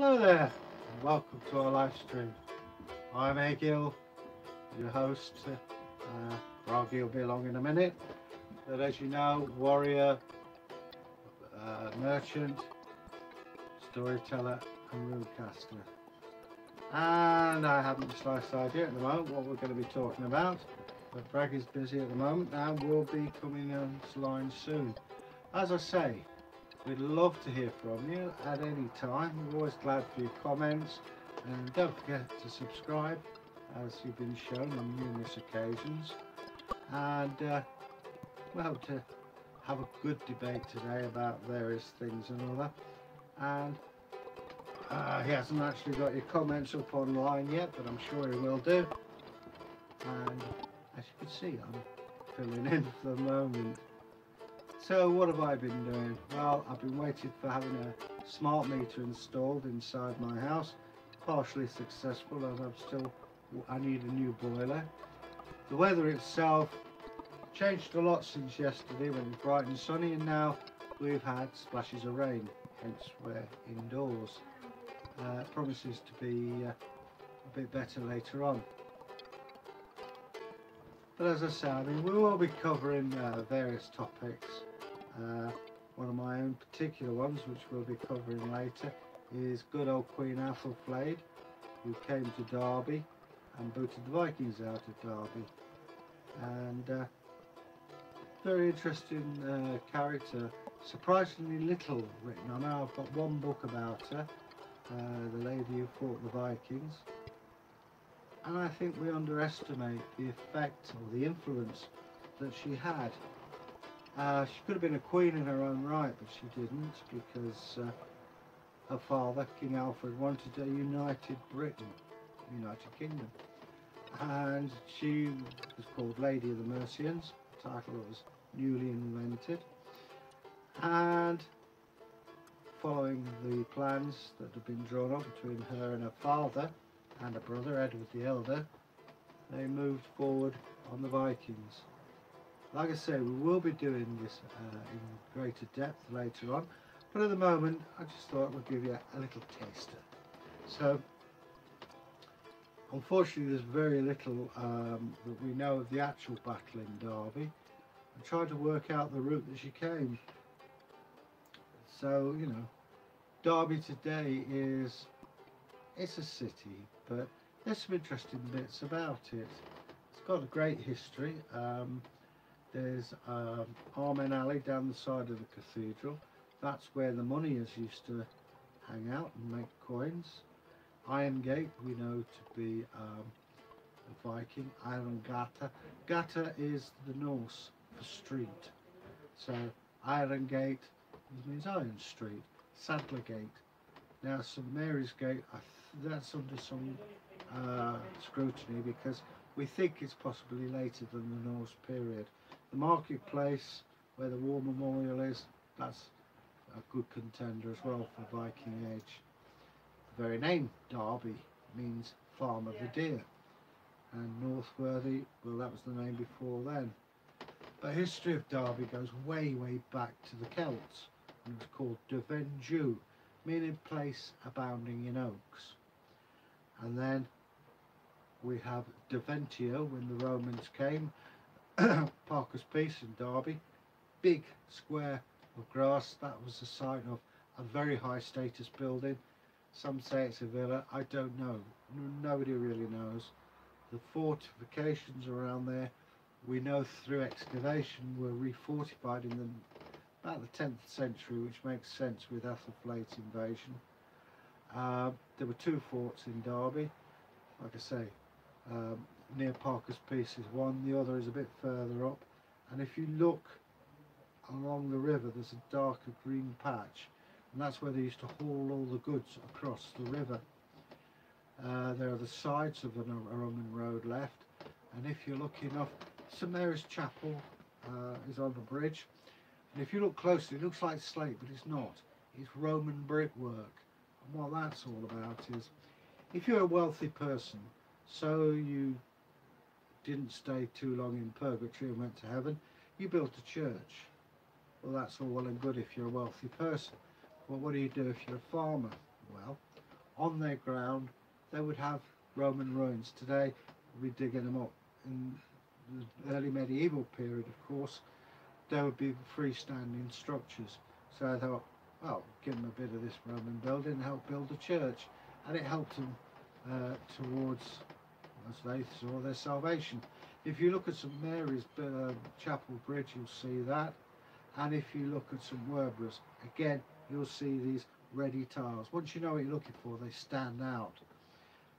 Hello there, and welcome to our live stream. I'm Egil, your host. Uh, Bragi will be along in a minute. But as you know, warrior, uh, merchant, storyteller, and runecaster. And I haven't the slightest idea at the moment what we're going to be talking about. But Bragi is busy at the moment and will be coming on line soon. As I say, We'd love to hear from you at any time. We're always glad for your comments. And don't forget to subscribe as you've been shown on numerous occasions. And uh, we hope to have a good debate today about various things and other. And uh, he hasn't actually got your comments up online yet, but I'm sure he will do. And as you can see, I'm filling in for the moment. So what have I been doing? Well, I've been waiting for having a smart meter installed inside my house. Partially successful as I've still, I need a new boiler. The weather itself changed a lot since yesterday when it was bright and sunny and now we've had splashes of rain, hence we're indoors. Uh, promises to be uh, a bit better later on. But as I say, I mean, we will be covering uh, various topics. Uh, one of my own particular ones, which we'll be covering later, is good old Queen Athelflaed, who came to Derby and booted the Vikings out of Derby. And uh, very interesting uh, character, surprisingly little written on her. I've got one book about her, uh, the lady who fought the Vikings. And I think we underestimate the effect or the influence that she had uh, she could have been a queen in her own right, but she didn't because uh, her father, King Alfred, wanted a united Britain, United Kingdom. And she was called Lady of the Mercians, title that was newly invented. And following the plans that had been drawn up between her and her father and her brother, Edward the Elder, they moved forward on the Vikings like I say we will be doing this uh, in greater depth later on but at the moment I just thought we'd give you a, a little taster. So unfortunately there's very little um, that we know of the actual battle in Derby. I tried to work out the route that she came. So you know Derby today is it's a city but there's some interesting bits about it. It's got a great history um, there's um, Amen Alley down the side of the cathedral. That's where the money is used to hang out and make coins. Iron Gate we know to be um, a Viking. Iron Gata. Gata is the Norse for street. So Iron Gate means Iron Street. Sadler Gate. Now St Mary's Gate, that's under some uh, scrutiny because we think it's possibly later than the Norse period. The marketplace where the war memorial is, that's a good contender as well for Viking Age. The very name Derby means farm of the deer and Northworthy, well that was the name before then. But history of Derby goes way way back to the Celts and it's called Devenju, meaning place abounding in oaks. And then we have Deventio when the Romans came Parker's Piece in Derby. Big square of grass. That was the site of a very high status building. Some say it's a villa. I don't know. Nobody really knows. The fortifications around there, we know through excavation, were refortified in the, about the 10th century, which makes sense with Athelflaed's invasion. Uh, there were two forts in Derby. Like I say, um, near Parker's Piece is one, the other is a bit further up. And if you look along the river there's a darker green patch and that's where they used to haul all the goods across the river. Uh, there are the sides of a Roman road left and if you're lucky enough, St Mary's Chapel uh, is on the bridge. And if you look closely it looks like slate but it's not, it's Roman brickwork. And what that's all about is if you're a wealthy person so you didn't stay too long in purgatory and went to heaven, you built a church. Well, that's all well and good if you're a wealthy person. But what do you do if you're a farmer? Well, on their ground they would have Roman ruins. Today we're digging them up. In the early medieval period, of course, there would be freestanding structures. So I thought, well, give them a bit of this Roman building and help build a church. And it helped them uh, towards, as they saw, their salvation. If you look at St Mary's uh, Chapel Bridge, you'll see that. And if you look at St Werburgh's, again, you'll see these ready tiles. Once you know what you're looking for, they stand out.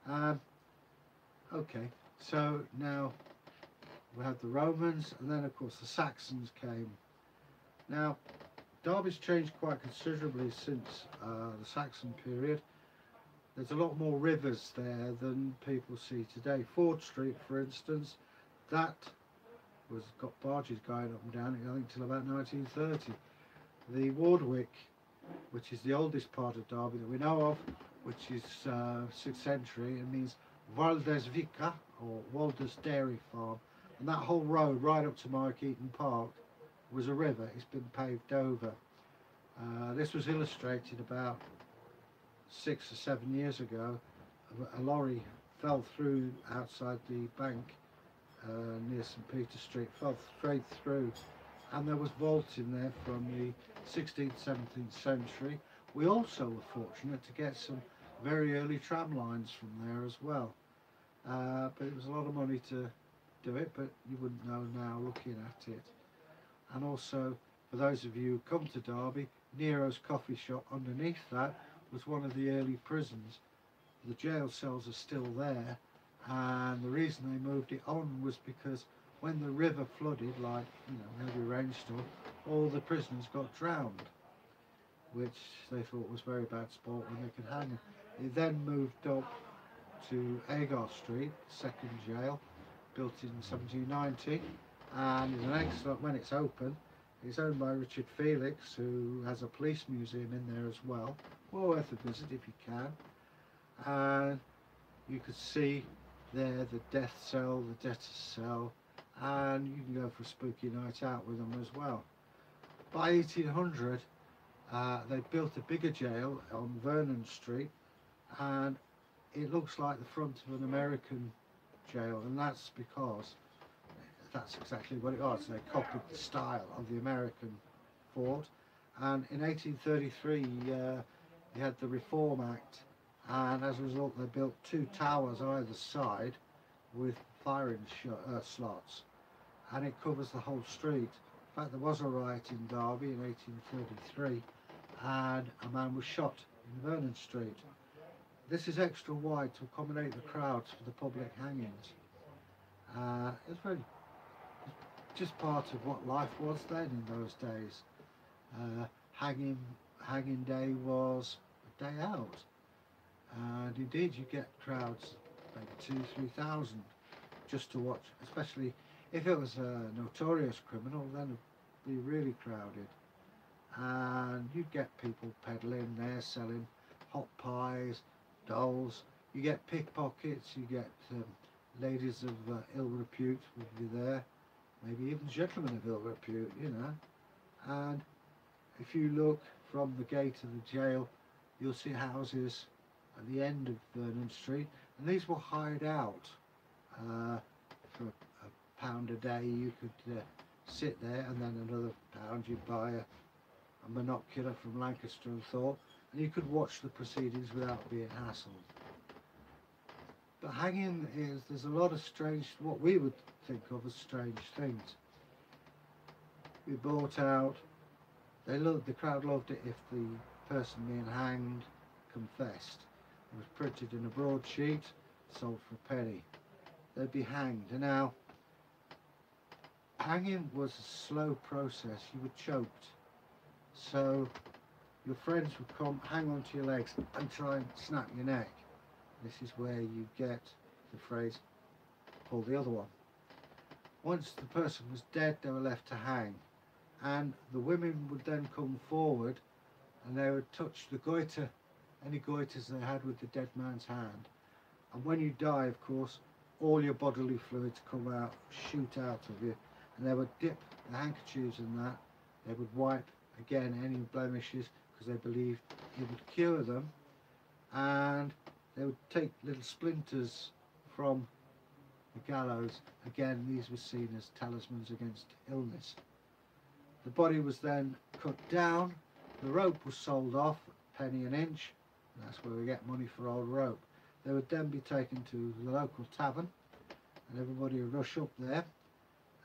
Um, okay, so now we had the Romans, and then of course the Saxons came. Now, Derby's changed quite considerably since uh, the Saxon period. There's a lot more rivers there than people see today. Ford Street, for instance, that was got barges going up and down, I think, till about 1930. The Wardwick, which is the oldest part of Derby that we know of, which is uh, 6th century, it means Waldesvika, or Walder's Dairy Farm. And that whole road right up to Markeaton Park was a river. It's been paved over. Uh, this was illustrated about six or seven years ago. A, lorry fell through outside the bank uh, near St Peter Street, fell straight through and there was vaulting there from the 16th, 17th century. We also were fortunate to get some very early tram lines from there as well. Uh, but it was a lot of money to do it, but you wouldn't know now looking at it. And also, for those of you who come to Derby, Nero's coffee shop underneath that was one of the early prisons. The jail cells are still there, and the reason they moved it on was because when the river flooded, like you know, heavy rainstorm, all the prisoners got drowned, which they thought was very bad sport when they could hang them. It then moved up to Agar Street, second jail, built in 1790, and is an excellent when it's open. It's owned by Richard Felix, who has a police museum in there as well. Well worth a visit if you can. And you can see there the death cell, the debtor's cell, and you can go for a spooky night out with them as well. By 1800, uh, they built a bigger jail on Vernon Street, and it looks like the front of an American jail, and that's because that's exactly what it was. They copied the style of the American fort, and in 1833 uh, you had the Reform Act, and as a result they built two towers on either side with firing uh, slots, and it covers the whole street. In fact, there was a riot in Derby in 1833, and a man was shot in Vernon Street. This is extra wide to accommodate the crowds for the public hangings. Uh, it's really just part of what life was then in those days. Uh, hanging, hanging day was a day out. And indeed you get crowds, maybe two, three thousand, just to watch, especially if it was a notorious criminal, then it'd be really crowded. And you'd get people peddling there, selling hot pies, dolls. You get pickpockets, you get um, ladies of uh, ill repute would be there, maybe even gentlemen of ill repute, you know. And if you look from the gate of the jail, you'll see houses at the end of Vernon Street, and these were hired out uh, for a pound a day. You could uh, sit there, and then another pound you'd buy a, a monocular from Lancaster and Thorpe, and you could watch the proceedings without being hassled. But hanging is, there's a lot of strange, what we would think of as strange things. We bought out, they loved, the crowd loved it if the person being hanged confessed. It was printed in a broadsheet, sold for a penny. They'd be hanged. And now, hanging was a slow process. You were choked. So your friends would come, hang onto your legs and try and snap your neck. This is where you get the phrase, pull the other one. Once the person was dead, they were left to hang. And the women would then come forward and they would touch the goiter, any goiters they had with the dead man's hand. And when you die, of course, all your bodily fluids come out, shoot out of you. And they would dip the handkerchiefs in that. They would wipe, again, any blemishes because they believed it would cure them. And they would take little splinters from the gallows. Again, these were seen as talismans against illness. The body was then cut down, the rope was sold off, penny an inch, that's where we get money for old rope. They would then be taken to the local tavern and everybody would rush up there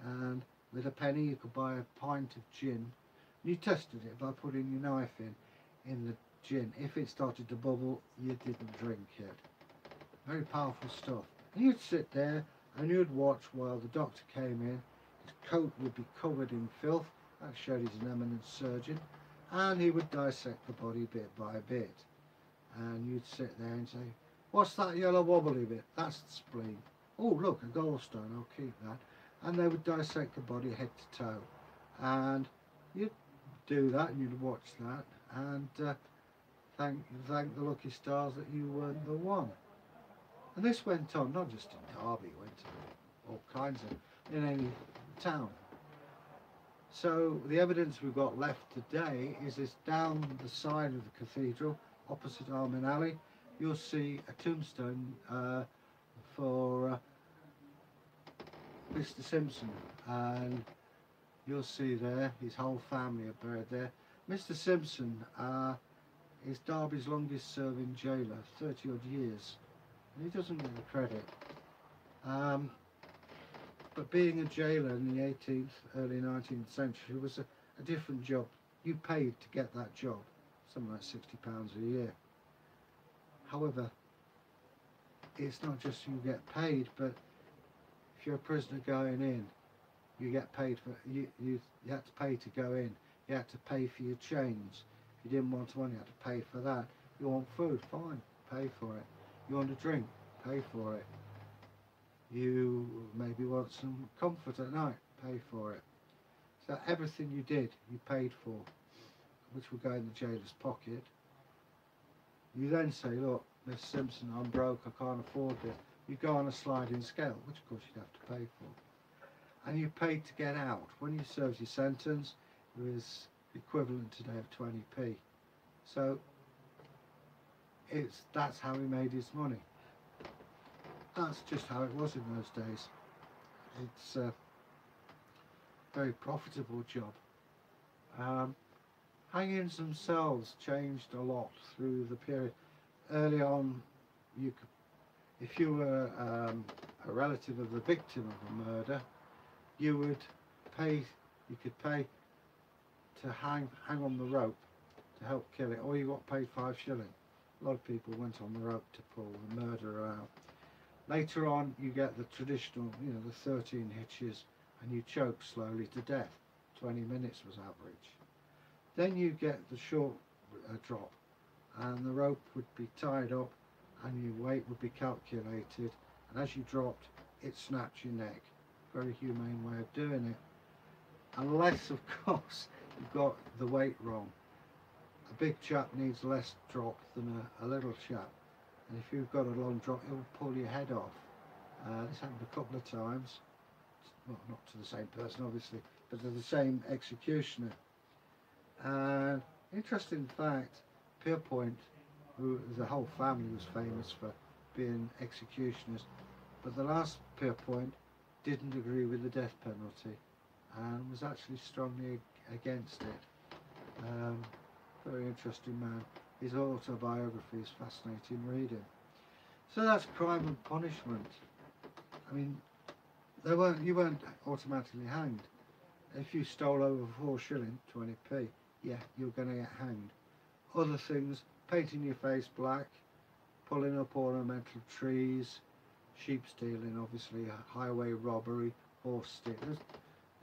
and with a penny you could buy a pint of gin. You tested it by putting your knife in, in the gin. If it started to bubble, you didn't drink it. Very powerful stuff. And you'd sit there and you'd watch while the doctor came in. His coat would be covered in filth. That showed he's an eminent surgeon. And he would dissect the body bit by bit. And you'd sit there and say, what's that yellow wobbly bit? That's the spleen. Oh, look, a gallstone. I'll keep that. And they would dissect the body head to toe. And you'd do that and you'd watch that. And uh, thank, thank the lucky stars that you weren't the one. And this went on, not just in Derby, it went to all kinds of, in any town. So the evidence we've got left today is this down the side of the cathedral, opposite Amen Alley, you'll see a tombstone uh, for uh, Mr Simpson and you'll see there his whole family are buried there. Mr Simpson uh, is Derby's longest serving jailer, 30 odd years and he doesn't get the credit. Um, but being a jailer in the 18th, early 19th century was a, a different job. You paid to get that job, something like £60 a year. However, it's not just you get paid, but if you're a prisoner going in, you get paid for, you, you, you had to pay to go in. You had to pay for your chains. If you didn't want money, you had to pay for that. You want food, fine, pay for it. You want a drink, pay for it. You maybe want some comfort at night, pay for it. So everything you did, you paid for, which will go in the jailer's pocket. You then say, look, Miss Simpson, I'm broke, I can't afford this. You go on a sliding scale, which of course you'd have to pay for. And you paid to get out. When you served your sentence, it was equivalent today of 20p. So it's that's how he made his money. That's just how it was in those days. It's a very profitable job. Um, hangings themselves changed a lot through the period. Early on, you could, if you were um, a relative of the victim of a murder, you would pay. You could pay to hang hang on the rope to help kill it, or you got paid five shilling. A lot of people went on the rope to pull the murderer out. Later on, you get the traditional, you know, the 13 hitches, and you choke slowly to death. 20 minutes was average. Then you get the short uh, drop and the rope would be tied up and your weight would be calculated and as you dropped it snapped your neck. Very humane way of doing it. Unless of course you've got the weight wrong. A big chap needs less drop than a, a little chap and if you've got a long drop it will pull your head off. Uh, this happened a couple of times. Well, not to the same person obviously, but to the same executioner. Uh, interesting fact, Pierrepoint who the whole family was famous for being executioners, but the last Pierrepoint didn't agree with the death penalty and was actually strongly against it. Um, very interesting man. His autobiography is fascinating reading. So that's crime and punishment. I mean, they weren't you weren't automatically hanged. If you stole over four shilling, 20p, yeah, you're going to get hanged. Other things, painting your face black, pulling up ornamental trees, sheep stealing, obviously, highway robbery, horse stealing.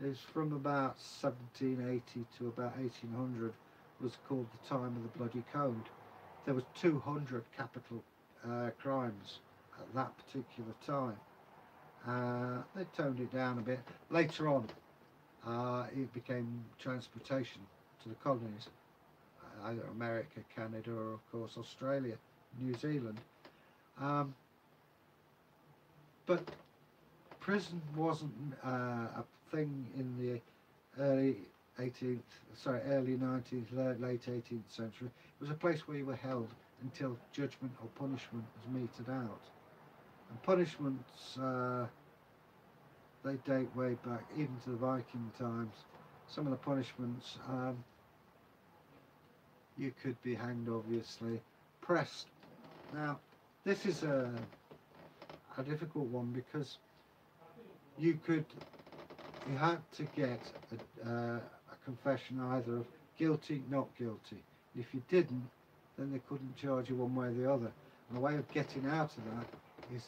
Is from about 1780 to about 1800 was called the time of the Bloody Code. There was 200 capital uh, crimes at that particular time. Uh, they toned it down a bit. Later on, uh, it became transportation to the colonies, uh, either America, Canada, or of course Australia, New Zealand. Um, but prison wasn't uh, a thing in the early 18th, sorry, early 19th, late 18th century. It was a place where you were held until judgment or punishment was meted out. And punishments, uh, they date way back, even to the Viking times. Some of the punishments, um, you could be hanged, obviously, pressed. Now, this is a, a difficult one because you could, you had to get a, uh, confession either of guilty, not guilty. If you didn't, then they couldn't charge you one way or the other. And the way of getting out of that is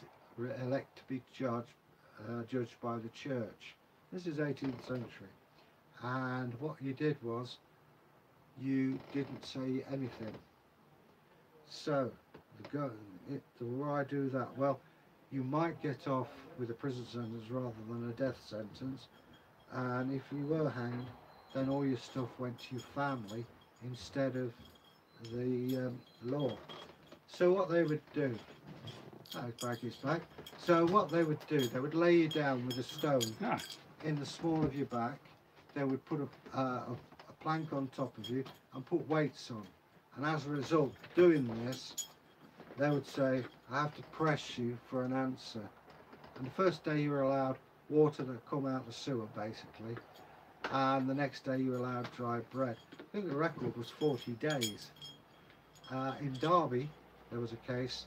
elect to be judged, uh, judged by the church. This is 18th century. And what you did was you didn't say anything. So, the it, why do that? Well, you might get off with a prison sentence rather than a death sentence. And if you were hanged, then all your stuff went to your family instead of the um, law. So what they would do, oh, back is back. So what they would do, they would lay you down with a stone Ah, in the small of your back. They would put a, uh, a, a plank on top of you and put weights on. And as a result, doing this, they would say, I have to press you for an answer. And the first day you were allowed water to come out the sewer, basically. And the next day you were allowed dry bread. I think the record was 40 days. Uh, in Derby, there was a case.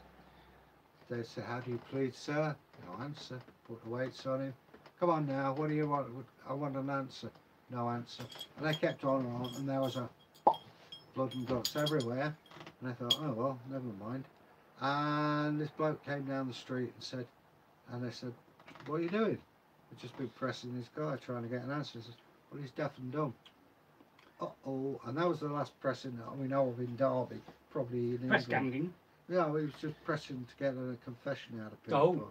They said, how do you plead, sir? No answer. Put the weights on him. Come on now, what do you want? I want an answer. No answer. And they kept on and on, and there was a blood and guts everywhere. And I thought, oh well, never mind. And this bloke came down the street and said, and they said, what are you doing? He'd just been pressing this guy trying to get an answer. Well, he's deaf and dumb. Uh oh, and that was the last pressing that we know of in Derby, probably in press England. ganging. Yeah, he was just pressing to get a confession out of people. Oh.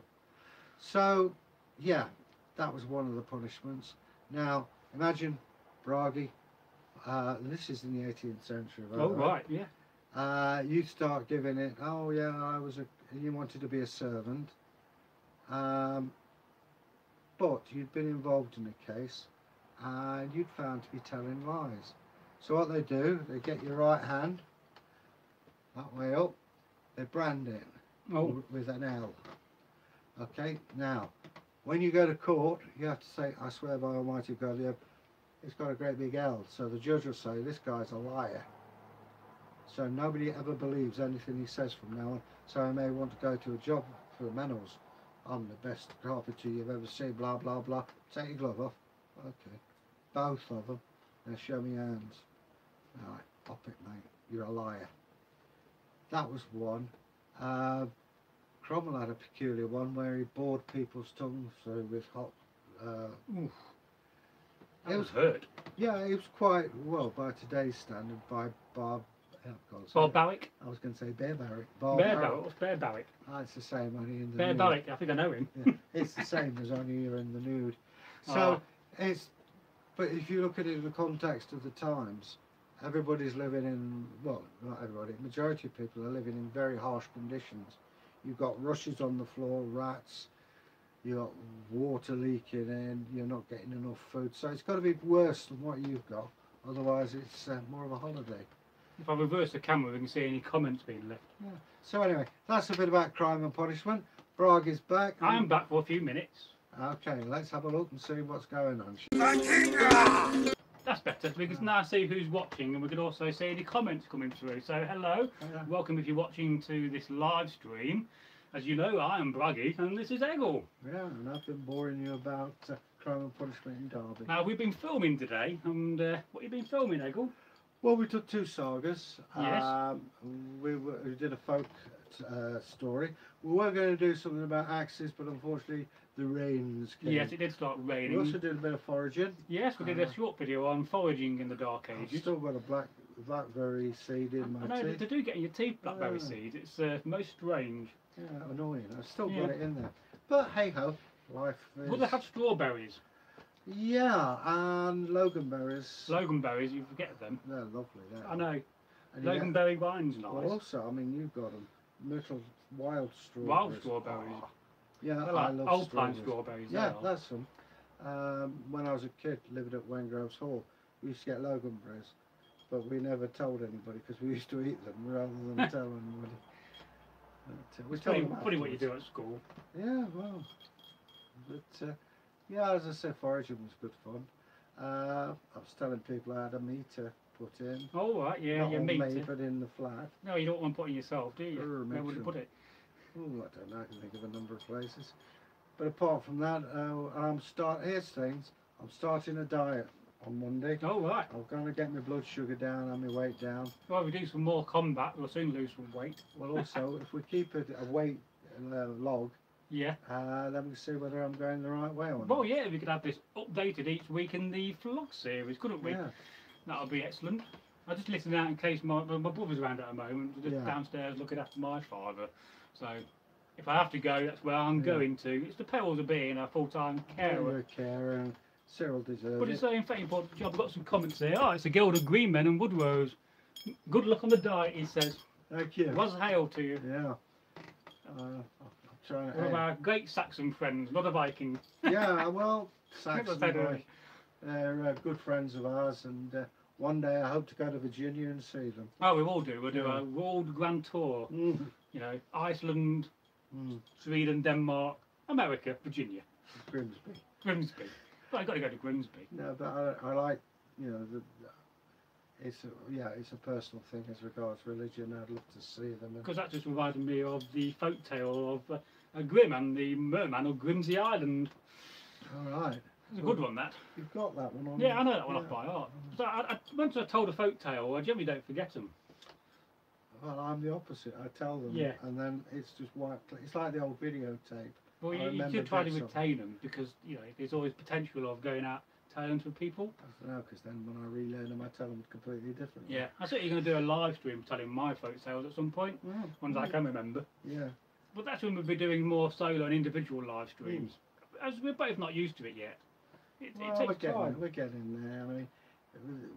So, yeah, that was one of the punishments. Now, imagine Bragi. Uh, this is in the 18th century. by Oh, right, yeah. Uh, you start giving it. Oh yeah, I was a. You wanted to be a servant. Um, but you'd been involved in a case, and you'd found to be telling lies. So what they do, they get your right hand that way up. They brand it Oh, with an L. Okay. Now, when you go to court, you have to say, "I swear by Almighty God, yeah, it's got a great big L." So the judge will say, "This guy's a liar." So nobody ever believes anything he says from now on. So I may want to go to a job for the Menels. I'm the best carpenter you've ever seen. Blah blah blah. Take your glove off. Okay. Both of them. Now show me your hands. All right. Pop it, mate. You're a liar. That was one. Uh, Cromwell had a peculiar one where he bored people's tongues through with hot. Uh, Oof. It was- was hurt. yeah, it was quite well by today's standard by Bob. Oh God, Bob sorry. Barwick. I was going to say Bear Barrick. Bob Bear Barrick. Barwick. What's Bear Barwick? Ah, it's the same, only in the Bear nude. Barwick. I think I know him. Yeah, it's the same as only you're in the nude. So Ah. it's, but if you look at it in the context of the times, everybody's living in well, not everybody, majority of people are living in very harsh conditions. You've got rushes on the floor, rats. you've got water leaking in. You're not getting enough food, so it's got to be worse than what you've got. Otherwise, it's uh, more of a holiday. If I reverse the camera, we can see any comments being left. Yeah. So anyway, that's a bit about crime and punishment. Bragi is back. I am back for a few minutes. Okay, let's have a look and see what's going on. That's better. We can now see who's watching, and we can also see any comments coming through. So, hello, Yeah. welcome if you're watching to this live stream. As you know, I am Bragi, and this is Egil. Yeah, and I've been boring you about uh, crime and punishment in Derby. Now, we've been filming today, and uh, what have you been filming, Egil? Well, we took two sagas. Yes. Um, we, were, we did a folk uh, story. We were going to do something about axes, but unfortunately the rains came. Yes, it did start raining. we also did a bit of foraging. Yes, we did Uh, a short video on foraging in the dark I've ages. still got a black blackberry seed in I my know teeth. they do get in your teeth blackberry Ah. seeds. It's uh, most strange. Yeah, annoying. I've still Yeah. got it in there. But hey ho, life is. Would they have strawberries? Yeah, and loganberries. Loganberries, you forget them. They're lovely. They're. I know. And Loganberry wine's nice. Well, also, I mean, you've got them. Myrtle wild strawberries. Wild strawberries. Oh, yeah, They're I like love alpine strawberries. strawberries. Yeah, that's them. Um, when I was a kid living at Wengroves Hall, we used to get Loganberries. but we never told anybody because we used to eat them rather than tell anybody. But, uh, we It's told funny, them funny what you do at school. Yeah, well, but uh, yeah, as I said, foraging was good fun. Uh, I was telling people I had a meter put in, Oh, right, yeah, not your on meat. me, but in the flat. No, you don't want to put it in yourself, do you? Sure, Where would you put it? Oh, I don't know. I can think of a number of places. But apart from that, uh, I'm start. Here's things. I'm starting a diet on Monday. Oh, right. I'm going to get my blood sugar down and my weight down. Well, if we do some more combat, we'll soon lose some weight. Well, also, if we keep it a weight uh, log, Yeah. uh, then we see whether I'm going the right way or not. Well, yeah, we could have this updated each week in the vlog series, couldn't we? yeah. That would be excellent. I just listen out in case my my brother's around at the moment, just Yeah. downstairs looking after my father. So if I have to go, that's where I'm Yeah. going to. It's the perils of being a full-time carer. You're carer, Cyril deserves But it's it. important job. I've got some comments here. Oh, it's a guild of green men and woodrows. Good luck on the diet, he says. Thank you. Was hail to you. Yeah. Uh, I'm trying One of our great Saxon friends, not a Viking. yeah, well, Saxon. They're uh, good friends of ours, and uh, one day I hope to go to Virginia and see them. Oh, we all do. We'll do Yeah. a world grand tour. Mm. You know, Iceland, Mm. Sweden, Denmark, America, Virginia, Grimsby. Grimsby. Well, I've got to go to Grimsby. No, but I, I like, you know, the, it's a, yeah, it's a personal thing as regards religion. I'd love to see them. Because that just reminded me of the folk tale of uh, a Grim and the merman of Grimsby Island. all right, It's a good one, that. you've got that one on. Yeah, I know that one yeah. off by heart. So I, I, once I told a folk tale, I generally don't forget them. Well, I'm the opposite. I tell them, Yeah. and then it's just white. It's like the old videotape. Well, I you, you should try to retain them because, you know, there's always potential of going out telling to people. I don't know, because then when I relearn them, I tell them completely different. Yeah, I think you're going to do a live stream telling my folk tales at some point, Mm, ones I can remember. Yeah. But that's when we'll be doing more solo and individual live streams, as we're both not used to it yet. It, Well, it we're getting, time. we're getting there. I mean,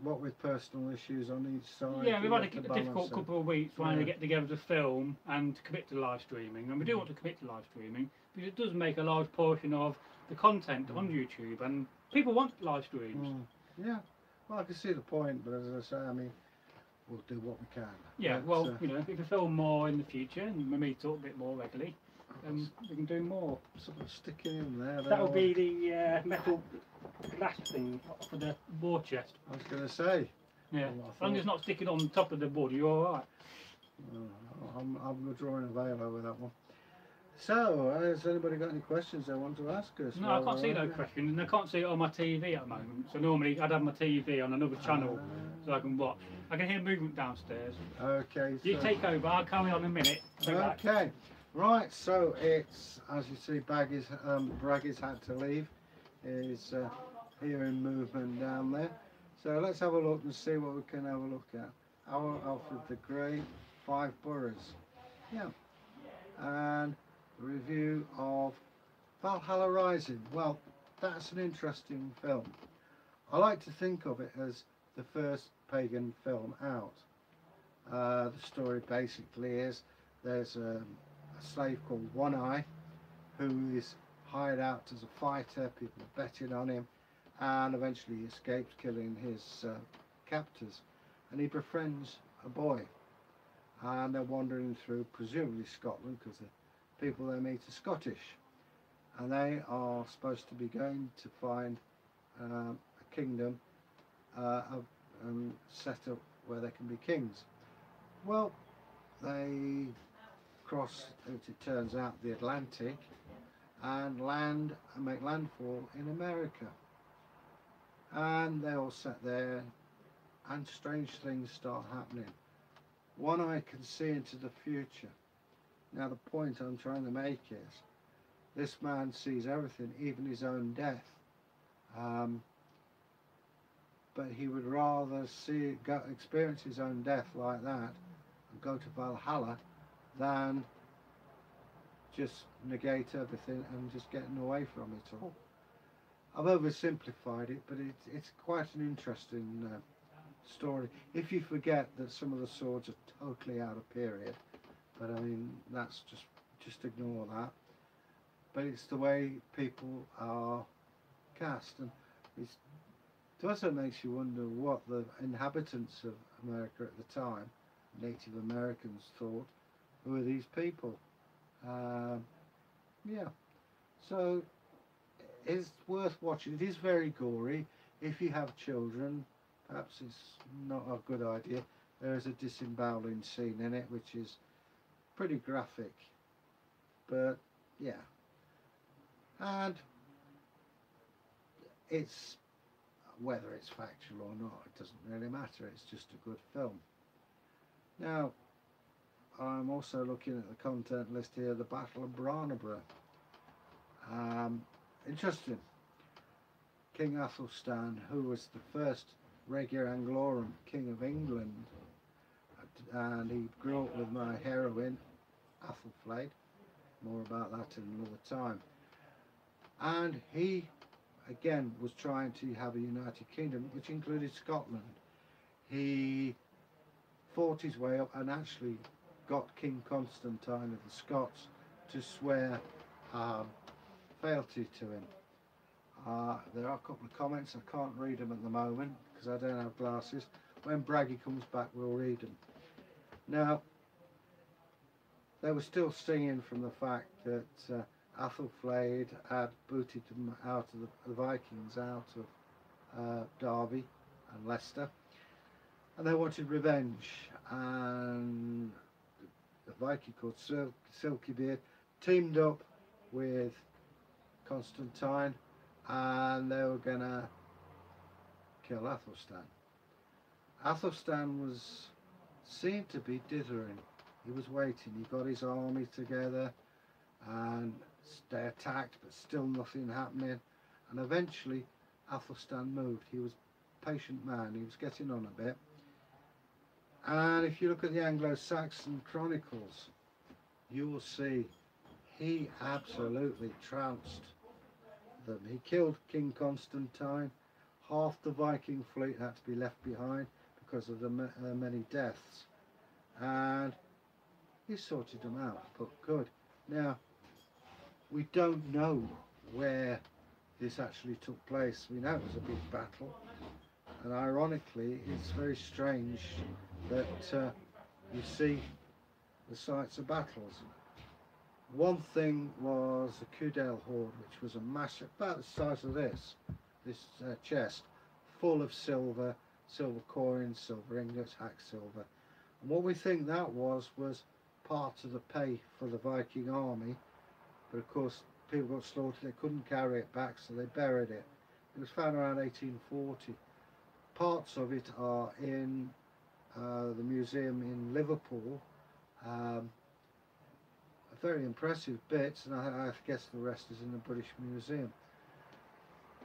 what with personal issues on each side. Yeah, we've had a, a difficult couple of weeks trying to get together to film and to commit to live streaming, and we do want to commit to live streaming because it does make a large portion of the content on YouTube, and people want live streams. Mm, yeah. Well, I can see the point, but as I say, I mean, we'll do what we can. Yeah, But, well, uh, you know, if we film more in the future and we meet up a bit more regularly, then we can do more. sort of stick it in there. That'll be the uh, metal glass thing for the war chest. I was going to say. Yeah, as long as it's not sticking on top of the wood, you're all right. Uh, I'm, I'm drawing a veil over that one. So, uh, has anybody got any questions they want to ask us? No, I can't see no questions, and I can't see it on my TV at the moment. So normally I'd have my TV on another channel so I can watch. I can hear movement downstairs. Uh, okay. You so- take over. I'll carry on in a minute. Okay. back. Right. So it's as you see, Bragi's um, had to leave. Is uh, here in movement down there. So let's have a look and see what we can have a look at. Our Alfred the Great, Five Boroughs. Yeah, and a review of Valhalla Rising. Well, that's an interesting film. I like to think of it as the first pagan film out. Uh, the story basically is there's um, a slave called One Eye who is hired out as a fighter, people are betting on him, and eventually he escapes killing his uh, captors. And he befriends a boy, and they're wandering through presumably Scotland because the people they meet are Scottish. And they are supposed to be going to find um, a kingdom uh, of, um, set up where they can be kings. Well, they cross, as it turns out, the Atlantic and land and make landfall in America. And they all sat there, and strange things start happening. One eye can see into the future. Now, the point I'm trying to make is this man sees everything, even his own death. Um, but he would rather see go, experience his own death like that and go to Valhalla than just negate everything and just getting away from it all. I've oversimplified it, but it, it's quite an interesting uh, story. If you forget that some of the swords are totally out of period, but I mean that's just just ignore that. But it's the way people are cast, and It also makes you wonder what the inhabitants of America at the time, Native Americans, thought. Who are these people? Um, yeah. So it's worth watching. It is very gory. If you have children, perhaps it's not a good idea. There is a disemboweling scene in it, which is pretty graphic. But yeah. And it's whether it's factual or not, it doesn't really matter. It's just a good film. Now, I'm also looking at the content list here, the Battle of Brunanburh. Um, interesting. King Athelstan, who was the first Regia Anglorum King of England, and he grew up with my heroine, Athelflaed. More about that in another time. And he, again, was trying to have a united kingdom, which included Scotland. He fought his way up and actually got King Constantine of the Scots to swear um, fealty to him. Uh, there are a couple of comments, I can't read them at the moment because I don't have glasses. When Bragi comes back we'll read them. Now, they were still singing from the fact that uh, Athelflaed had booted them out of the, the Vikings out of uh, Derby and Leicester and they wanted revenge and Viking called Sil Silky Beard teamed up with Constantine and they were gonna kill Athelstan. Athelstan was seemed to be dithering. He was waiting. He got his army together and they attacked but still nothing happening and eventually Athelstan moved. He was patient man. He was getting on a bit and if you look at the Anglo-Saxon chronicles, you will see he absolutely trounced them. He killed King Constantine. Half the Viking fleet had to be left behind because of the uh, many deaths. And he sorted them out, but good. Now, we don't know where this actually took place. We know it was a big battle. And ironically, it's very strange that uh, you see the sites of battles. One thing was the Cuerdale hoard, which was a massive, about the size of this, this uh, chest, full of silver, silver coins, silver ingots, hack silver. And what we think that was, was part of the pay for the Viking army. But of course, people got slaughtered, they couldn't carry it back, so they buried it. It was found around 1840. Parts of it are in the museum in Liverpool. Um, very impressive bits, and I, I, guess the rest is in the British Museum.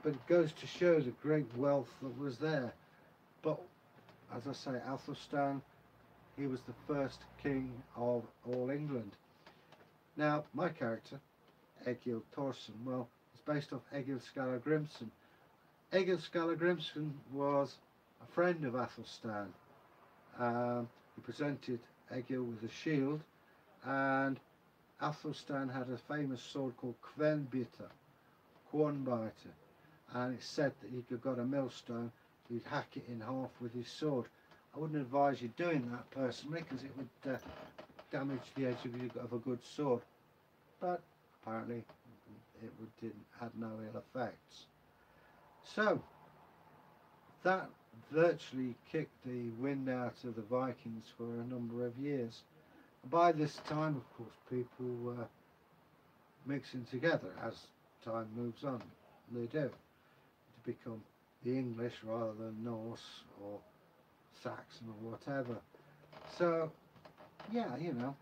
But it goes to show the great wealth that was there. But as I say, Athelstan, he was the first king of all England. Now, my character, Egil Thorsson, well, it's based off Egil Skallagrimsson. Egil Skallagrimsson was a friend of Athelstan um, he presented Egil with a shield and Athelstan had a famous sword called Kvenbiter, Cornbiter, and it's said that he could got a millstone he'd hack it in half with his sword. I wouldn't advise you doing that personally because it would uh, damage the edge of, of a good sword but apparently it would, didn't had no ill effects. So that virtually kicked the wind out of the Vikings for a number of years. By this time, of course, people were mixing together as time moves on. They do. To become the English rather than Norse or Saxon or whatever. So, yeah, you know,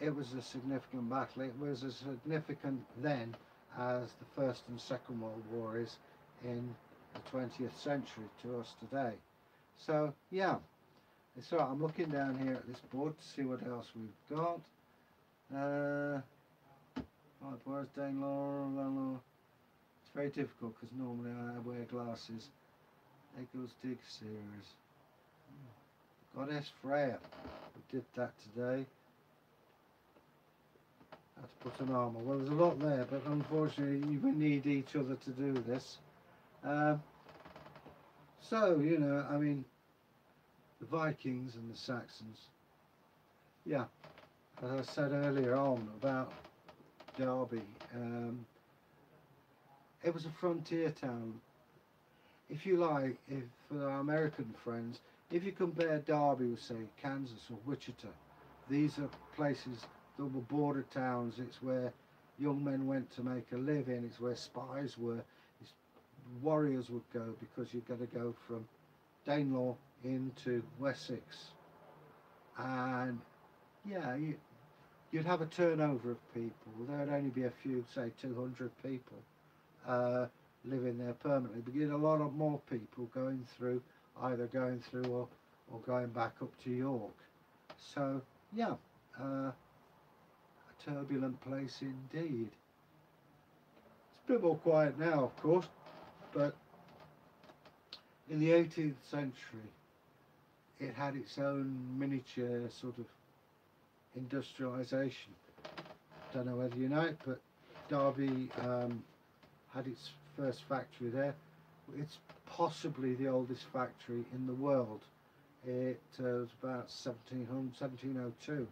it was a significant battle. It was as significant then as the First and Second World War is in the 20th century to us today. So yeah, so I'm looking down here at this board to see what else we've got. Uh, right, where's Danelaw? It's very difficult because normally I wear glasses. Egil's Dig series. Goddess Freya. We did that today. Had to put an armour. Well, there's a lot there, but unfortunately, you need each other to do this. Um, so you know, I mean, the Vikings and the Saxons. Yeah, as I said earlier on about Derby, um, it was a frontier town. If you like, if for our American friends, if you compare Derby with say Kansas or Wichita, these are places that were border towns. It's where young men went to make a living. It's where spies were. Warriors would go because you've got to go from Danelaw into Wessex, and yeah, you, you'd have a turnover of people. There'd only be a few, say 200 people uh, living there permanently, but you'd a lot of more people going through, either going through or, or going back up to York. So yeah, uh, a turbulent place indeed. It's a bit more quiet now, of course, but in the 18th century, it had its own miniature sort of industrialisation. Don't know whether you know it, but Derby um, had its first factory there. It's possibly the oldest factory in the world. It uh, was about 1700, 1702.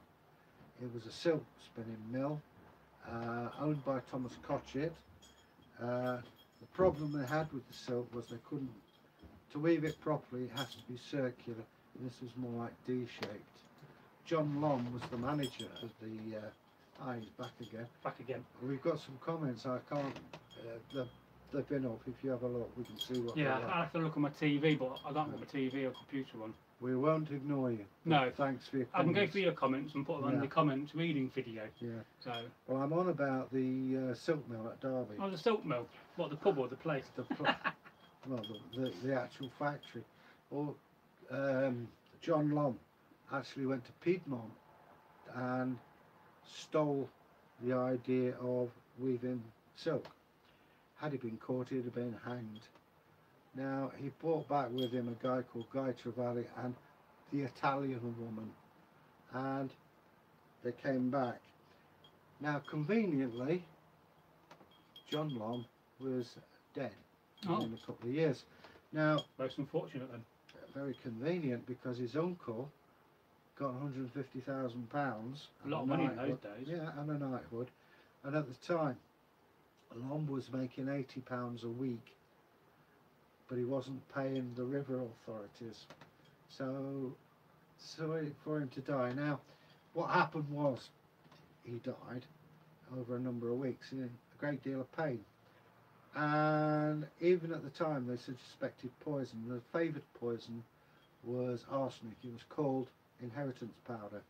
It was a silk spinning mill uh, owned by Thomas Cotchett. Uh, the problem they had with the silk was they couldn't, to weave it properly, it has to be circular. And this was more like D-shaped. John Lombe was the manager of the. Uh, ah, he's back again. Back again. We've got some comments. I can't. Uh, they've, they've been up. If you have a look, we can see what. Yeah, I have to look on my TV, but I don't got my TV or computer on. We won't ignore you. No. Thanks for your comments. I can go through your comments and put them on the comments reading video. Yeah. So, Well, I'm on about the uh, silk mill at Derby. oh, the silk mill. What, the pub or the place? The pl- well, the, the the actual factory. Or um, John Lombe actually went to Piedmont and stole the idea of weaving silk. Had he been caught, he'd have been hanged. Now he brought back with him a guy called Guardivaglio and the Italian woman, and they came back. Now conveniently, John Lombe was dead Oh. in a couple of years. Now Most unfortunate then. very convenient because his uncle got 150,000 pounds. A lot of money in those days. Yeah, and a knighthood. And at the time, Lombe was making 80 pounds a week, but he wasn't paying the river authorities. So, sorry for him to die. Now, what happened was he died over a number of weeks in a great deal of pain. And even at the time, they suspected poison. The favoured poison was arsenic. It was called inheritance powder.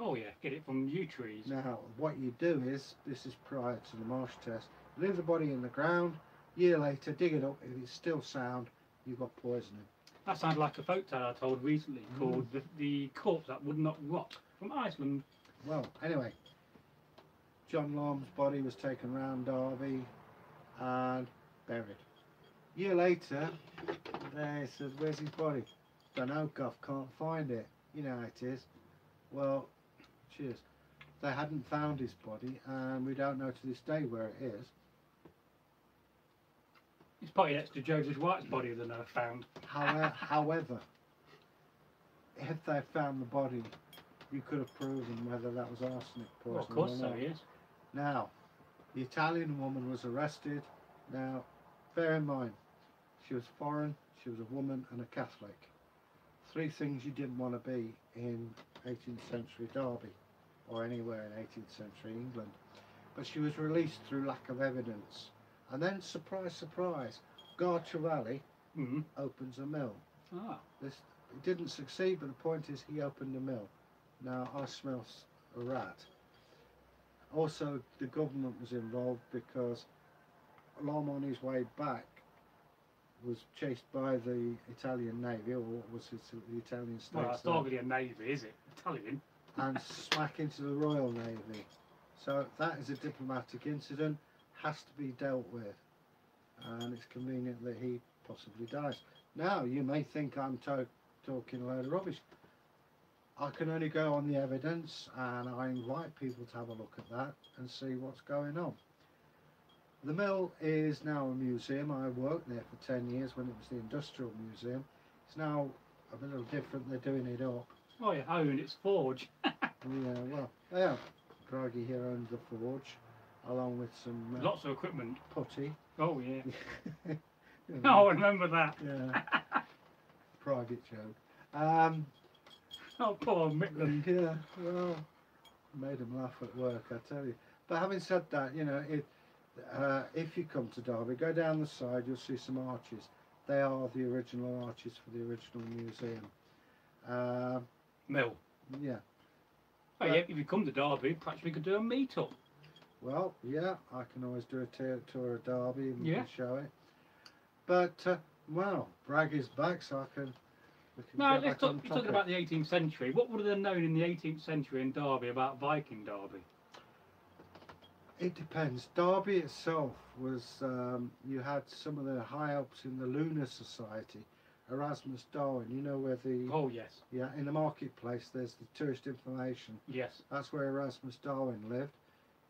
Oh yeah, get it from yew trees. Now, what you do is, this is prior to the marsh test, leave the body in the ground, year later, dig it up, if it's still sound, you've got poisoning. That sounds like a folk tale I told recently Mm. called the, the Corpse That Would Not Rot from Iceland. Well, anyway, John Lombe's body was taken round Derby and buried. year later, they said, where's his body? Don't know, Guff, can't find it. You know how it is. Well, cheers. They hadn't found his body, and we don't know to this day where it is. It's probably next to Joseph White's body that I found. However, however, if they found the body, you could have proven whether that was arsenic poisoning Well, of course or so, yes. Now, the Italian woman was arrested. Now, bear in mind, she was foreign, she was a woman, and a Catholic. Three things you didn't want to be in 18th century Derby or anywhere in 18th century England. But she was released through lack of evidence. And then, surprise, surprise, Guardivaglio Mm. opens a mill. Ah, This it didn't succeed, but the point is he opened a mill. Now I smell a rat. Also, the government was involved because Lombe on his way back was chased by the Italian Navy, or what was it, the Italian states, well, it's then, hardly a navy, is it? Italian. and smack into the Royal Navy. So that is a diplomatic incident, has to be dealt with, and it's convenient that he possibly dies. Now, you may think I'm to- talking a load of rubbish. I can only go on the evidence, and I invite people to have a look at that and see what's going on. The mill is now a museum. I worked there for 10 years when it was the Industrial Museum. It's now a little different. They're doing it up. Oh yeah, oh, and it's forge. Yeah, well, yeah. Craigie here owns the forge, along with some uh, Lots of equipment. putty. Oh yeah. You Oh, I remember that. yeah. Private joke. Um, Oh, poor Midland. yeah, well, made them laugh at work, I tell you. But having said that, you know, it, uh, if you come to Derby, go down the side, you'll see some arches. They are the original arches for the original museum. Uh, Mill. yeah, Oh, But- yeah, if you come to Derby, perhaps we could do a meet-up. Well, yeah, I can always do a tour, of Derby and Yeah. show it. But, uh, well, Bragi is back, so I can. Now, let's talk, on talking about the 18th century. What would have they known in the 18th century in Derby about Viking Derby? It depends. Derby itself was, um, you had some of the high ups in the Lunar Society, Erasmus Darwin, you know where the, Oh, yes. yeah, in the marketplace there's the tourist information. Yes. That's where Erasmus Darwin lived.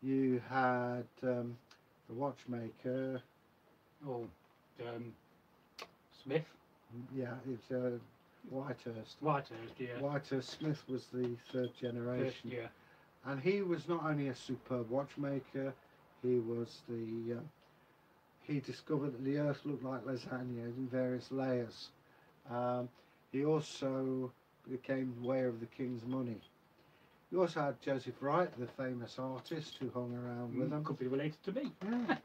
You had um, the watchmaker, Oh, um, Smith. yeah, it's uh, Whitehurst. Whitehurst, yeah. Whitehurst Smith was the third First, generation. yeah. and he was not only a superb watchmaker, he was the uh, he discovered that the earth looked like lasagna in various layers. Um, he also became aware of the king's money. You also had Joseph Wright, the famous artist who hung around with Mm, him. Could be related to me. Yeah.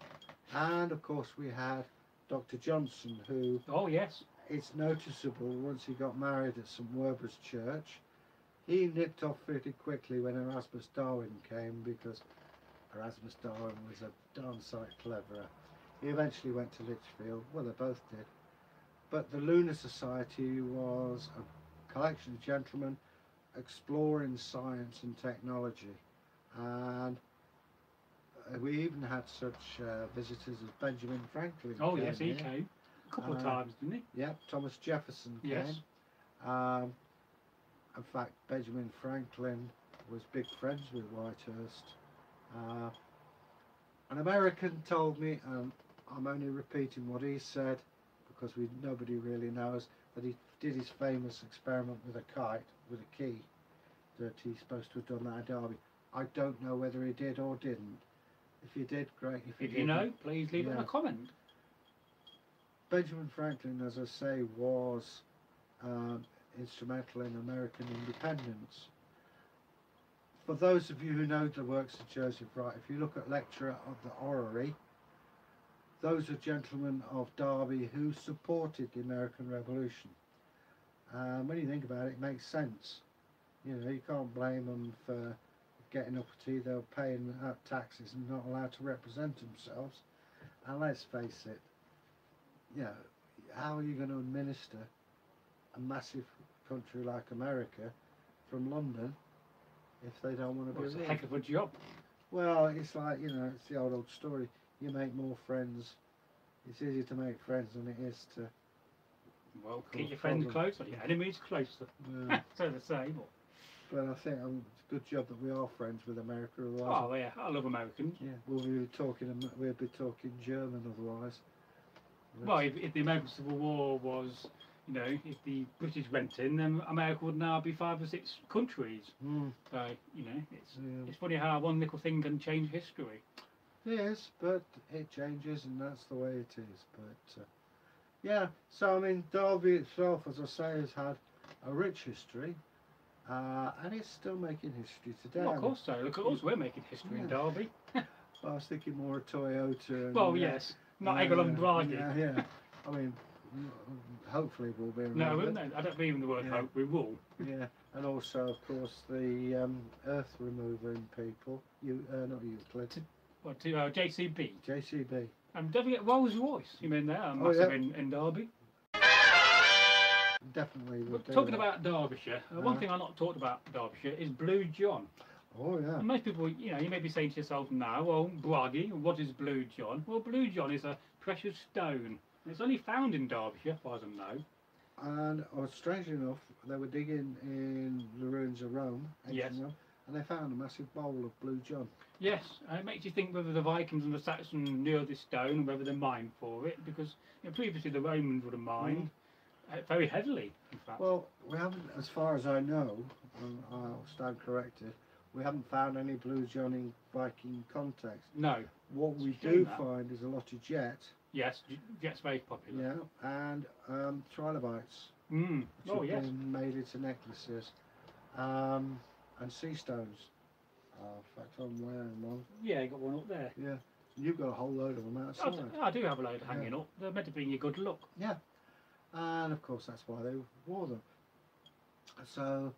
and of course we had Dr. Johnson, who Oh, yes. it's noticeable once he got married at St Werburgh's Church. He nipped off pretty quickly when Erasmus Darwin came because Erasmus Darwin was a darn sight cleverer. He eventually went to Lichfield, well, they both did. But the Lunar Society was a collection of gentlemen exploring science and technology. And we even had such uh, visitors as Benjamin Franklin. Oh, came yes, he here. came. A couple of Uh, times, didn't he? Yep, Thomas Jefferson came. Yes. Um, in fact, Benjamin Franklin was big friends with Whitehurst. Uh, an American told me, and I'm only repeating what he said because we nobody really knows, that he did his famous experiment with a kite, with a key, that he's supposed to have done that at Derby. I don't know whether he did or didn't. If he did, great. If, If you know, please leave it in a comment. Benjamin Franklin, as I say, was um, instrumental in American independence. For those of you who know the works of Joseph Wright, if you look at Lecturer of the Orrery, those are gentlemen of Derby who supported the American Revolution. Um, when you think about it, it makes sense. You know, you can't blame them for getting uppity. They're paying out taxes and not allowed to represent themselves. And let's face it, you know, how are you going to administer a massive country like America from London if they don't want to Well, be it's a heck of a job. Well, it's like, you know, it's the old, old story. You make more friends. It's easier to make friends than it is to. Well, keep your friends close, or your enemies closer. Uh, so they say. But, but I think um, it's a good job that we are friends with America. Otherwise, oh, yeah, I love Americans. yeah, we'll be talking. We'll be talking German otherwise. Well, if, if the American Civil War was, you know, if the British went in, then America would now be five or six countries. Mm, So, you know, it's yeah. it's funny how one little thing can change history. Yes, but it changes, and that's the way it is. But uh, yeah, so I mean, Derby itself, as I say, has had a rich history, uh, and it's still making history today. Well, of course so. Look at us, we're making history in Yeah. Derby. I was thinking more of Toyota. And, Well, uh, yes, not uh, Egil and Bragi. Yeah, yeah. I mean, mm, hopefully we'll be No, remembered. no, I don't believe in the word Yeah. hope. We will. Yeah, and also, of course, the um, earth removing people. You, uh, not Euclid, What to uh, JCB? JCB. And don't forget Rolls Royce. You mean there? Oh, Massive yeah. in, in Derby. Definitely would But do talking about Derbyshire, uh, one Uh-huh. thing I've not talked about Derbyshire is Blue John. Oh yeah. And most people, you know, you may be saying to yourself now, well, Bragi, what is Blue John? Well, Blue John is a precious stone. It's only found in Derbyshire, as far as I know. And oh, strangely enough, they were digging in the ruins of Rome, Yes. Rome, and they found a massive bowl of Blue John. Yes, and it makes you think whether the Vikings and the Saxons knew this stone and whether they mined for it, because you know, previously the Romans would have mined uh, very heavily, in fact. Well, we haven't, as far as I know, and I'll stand corrected, we haven't found any Blue John in Viking context. no, What we do that. find is a lot of jet, yes, jet's very popular. yeah, and um, trilobites, Mm. which Oh, have yes. been made into necklaces, um, and sea stones. In fact, I'm wearing one. Yeah, you got one up there. Yeah, you've got a whole load of them I, outside. I do have a load hanging up. They're meant to bring you good luck. Yeah. And of course that's why they wore them. So,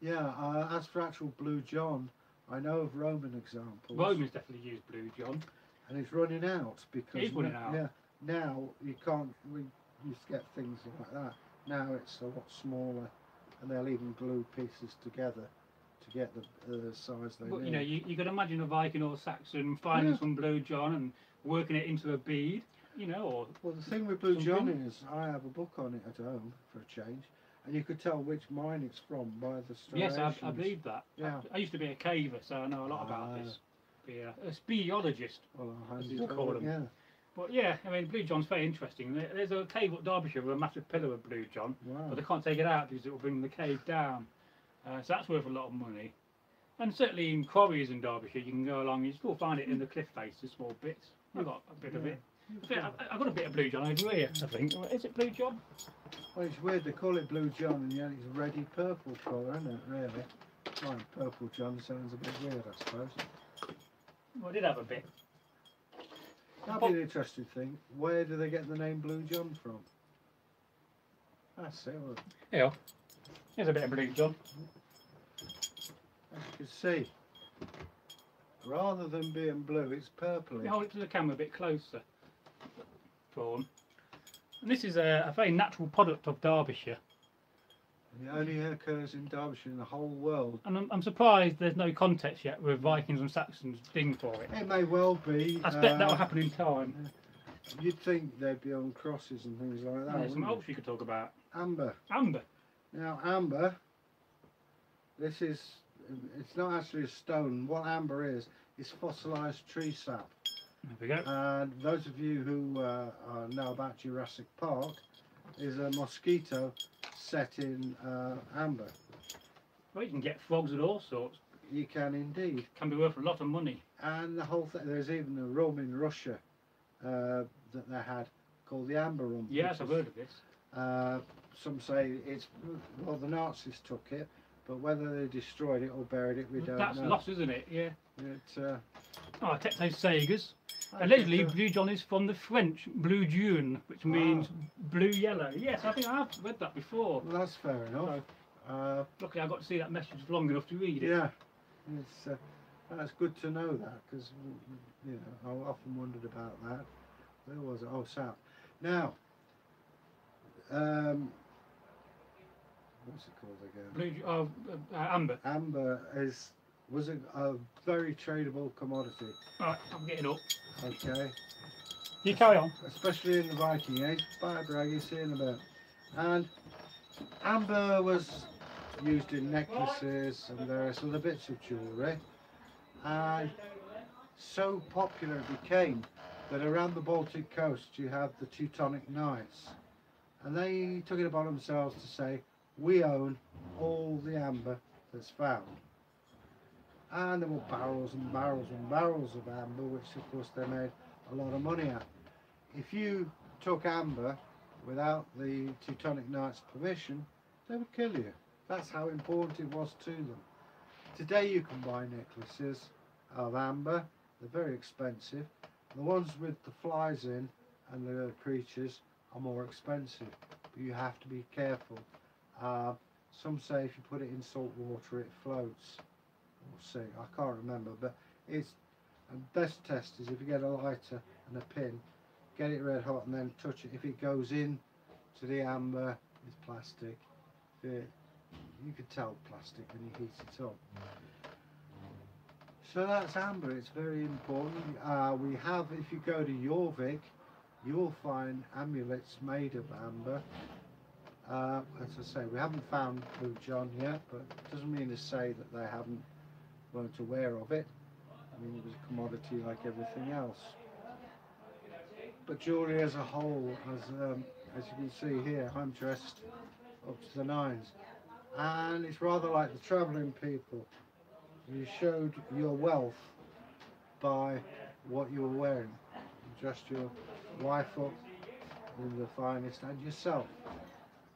yeah. Uh, as for actual Blue John, I know of Roman examples, Romans definitely used Blue John. and it's running out because It is running out. Yeah, now you can't. We used to get things like that. Now it's a lot smaller, and they'll even glue pieces together to get the uh, size they But need. you know, you, you can imagine a Viking or Saxon finding Yeah. some Blue John and working it into a bead, you know, or Well, the thing with Blue John is I have a book on it at home for a change, and you could tell which mine it's from by the yes, I, I believe that. Yeah. I, I used to be a caver, so I know a lot about Ah. this. Be a, a speleologist. Well, I As you to- call 'em. Yeah. But yeah, I mean, Blue John's very interesting. There's a cave up Derbyshire with a massive pillar of Blue John, Wow. but they can't take it out because it will bring the cave down. Uh, so that's worth a lot of money. And certainly in quarries in Derbyshire, you can go along, you still find it in the cliff faces, small bits. I've got a bit of it. I've, got a bit of Blue John over here, I think. Is it Blue John? Well, it's weird. They call it Blue John, and yet it's reddy purple colour, isn't it? Really. Fine, purple John sounds a bit weird, I suppose. Well, I did have a bit. That'd be an interesting thing. Where do they get the name Blue John from? That's it. Well, Yeah. Here's a bit of Blue John. as you can see, rather than being blue, it's purpley. You hold it to the camera a bit closer. Prawn. And this is a, a very natural product of Derbyshire. It only occurs in Derbyshire in the whole world. And I'm, I'm surprised there's no context yet with Vikings and Saxons ding for it. It may well be. I expect that will uh, happen in time. You'd think they'd be on crosses and things like that. There's some else you could talk about. Amber. Amber. Now, amber, this is, it's not actually a stone. What amber is, is fossilised tree sap. There we go. And those of you who uh, uh, know about Jurassic Park, is a mosquito set in uh, amber. Well, you can get frogs and all sorts. You can indeed. Can be worth a lot of money. And the whole thing, there's even a rum in Russia uh, that they had called the amber room. Yes, I've heard of this. Some say it's well the Nazis took it, but whether they destroyed it or buried it, we don't That's know. That's lost, isn't it? Yeah. It, uh, Oh, Texas Sagers. I Allegedly, think, uh, Blue John is from the French Blue June, which means blue yellow. Yes, I think I have read that before. well, that's fair enough. Uh, Luckily, I got to see that message long enough to read it. yeah, it's uh, that's good to know that because you know I often wondered about that. Where was it? Oh, south. Now, um, what's it called again? Blue, oh, uh, uh, amber. Amber is was a, a very tradable commodity. Right, I'm getting up. Okay. You carry on. especially in the Viking age. Bye, Bragi, see you in a bit. And amber was used in necklaces and various other bits of jewellery. And so popular it became that around the Baltic coast you have the Teutonic Knights. And they took it upon themselves to say, we own all the amber that's found. And there were barrels and barrels and barrels of amber, which of course they made a lot of money at. If you took amber without the Teutonic Knights' permission, they would kill you. That's how important it was to them. Today you can buy necklaces of amber. They're very expensive. The ones with the flies in and the creatures are more expensive, but you have to be careful. Uh, some say if you put it in salt water, it floats. We'll see. I can't remember, but it's best test is if you get a lighter and a pin, get it red hot, and then touch it. If it goes in to the amber, it's plastic. It, you could tell plastic when you heat it up. So that's amber. It's very important. Uh, we have, if you go to Jorvik, you'll find amulets made of amber. Uh, as I say, we haven't found Blue John yet, but it doesn't mean to say that they haven't weren't aware of it. I mean, it was a commodity like everything else. But jewellery as a whole, as um, as you can see here, I'm dressed up to the nines, and it's rather like the travelling people. You showed your wealth by what you were wearing. You dressed your wife up in the finest and yourself.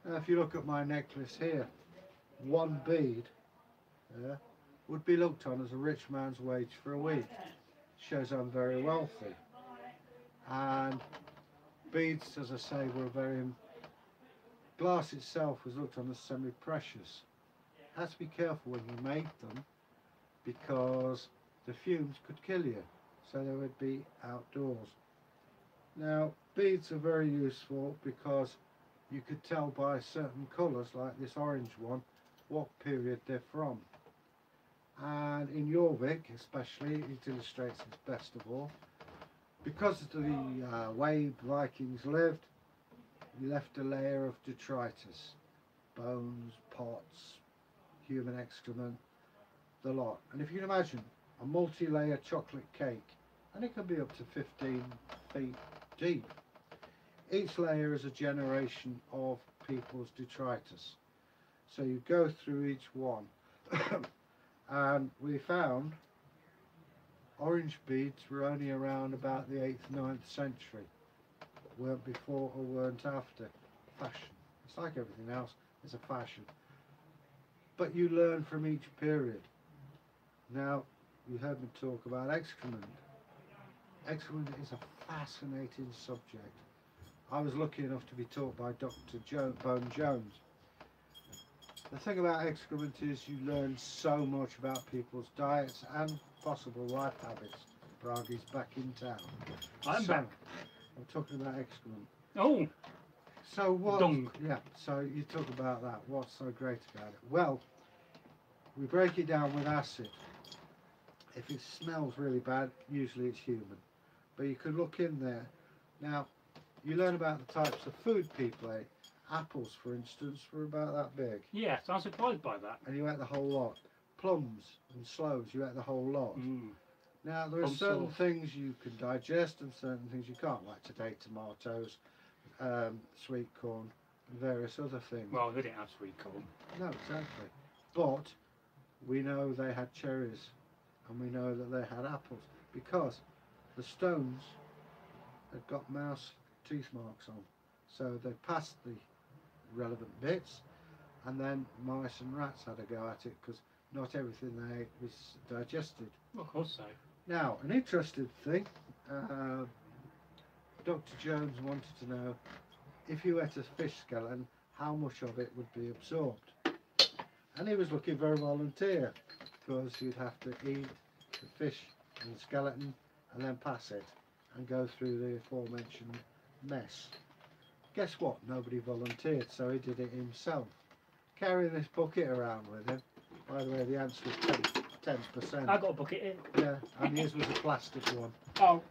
Now, if you look at my necklace here, one bead yeah, would be looked on as a rich man's wage for a week. Shows I'm very wealthy. And beads, as I say, were very. Glass itself was looked on as semi-precious. Had to be careful when you made them because the fumes could kill you. So they would be outdoors. Now, beads are very useful because you could tell by certain colours, like this orange one, what period they're from. And in Jorvik, especially, it illustrates this best of all. Because of the uh, way Vikings lived, left a layer of detritus, bones, pots, human excrement, the lot. And if you can imagine a multi-layer chocolate cake, and it can be up to 15 feet deep. Each layer is a generation of people's detritus. So you go through each one. and we found orange beads were only around about the 8th, 9th century. Weren't before or weren't after. Fashion. It's like everything else, it's a fashion. But you learn from each period. Now, you heard me talk about excrement. Excrement is a fascinating subject. I was lucky enough to be taught by Dr. Jo- Bone Jones. The thing about excrement is you learn so much about people's diets and possible life habits. Bragi's back in town. I'm So, back. I'm talking about excrement. Oh, So what? Dung. Yeah. So you talk about that. What's so great about it? Well, we break it down with acid. If it smells really bad, usually it's human. But you can look in there. Now, you learn about the types of food people ate. Apples, for instance, were about that big, yes, I'm surprised by that. and you ate the whole lot. Plums and sloes, you ate the whole lot. Mm. Now, there are Plum certain sauce. things you can digest and certain things you can't, like today tomatoes, um, sweet corn, and various other things. Well, they didn't have sweet corn. No, exactly. But we know they had cherries and we know that they had apples because the stones had got mouse teeth marks on. So they passed the relevant bits and then mice and rats had a go at it because not everything they ate was digested. Well, of course so. Now, an interesting thing, uh, Dr. Jones wanted to know if you ate a fish skeleton, how much of it would be absorbed. And he was looking for a volunteer because you'd have to eat the fish and the skeleton and then pass it and go through the aforementioned mess. Guess what? Nobody volunteered, so he did it himself. Carrying this bucket around with him. By the way, the answer was 10, 10%. I got a bucket in. Yeah, and his was a plastic one. Oh,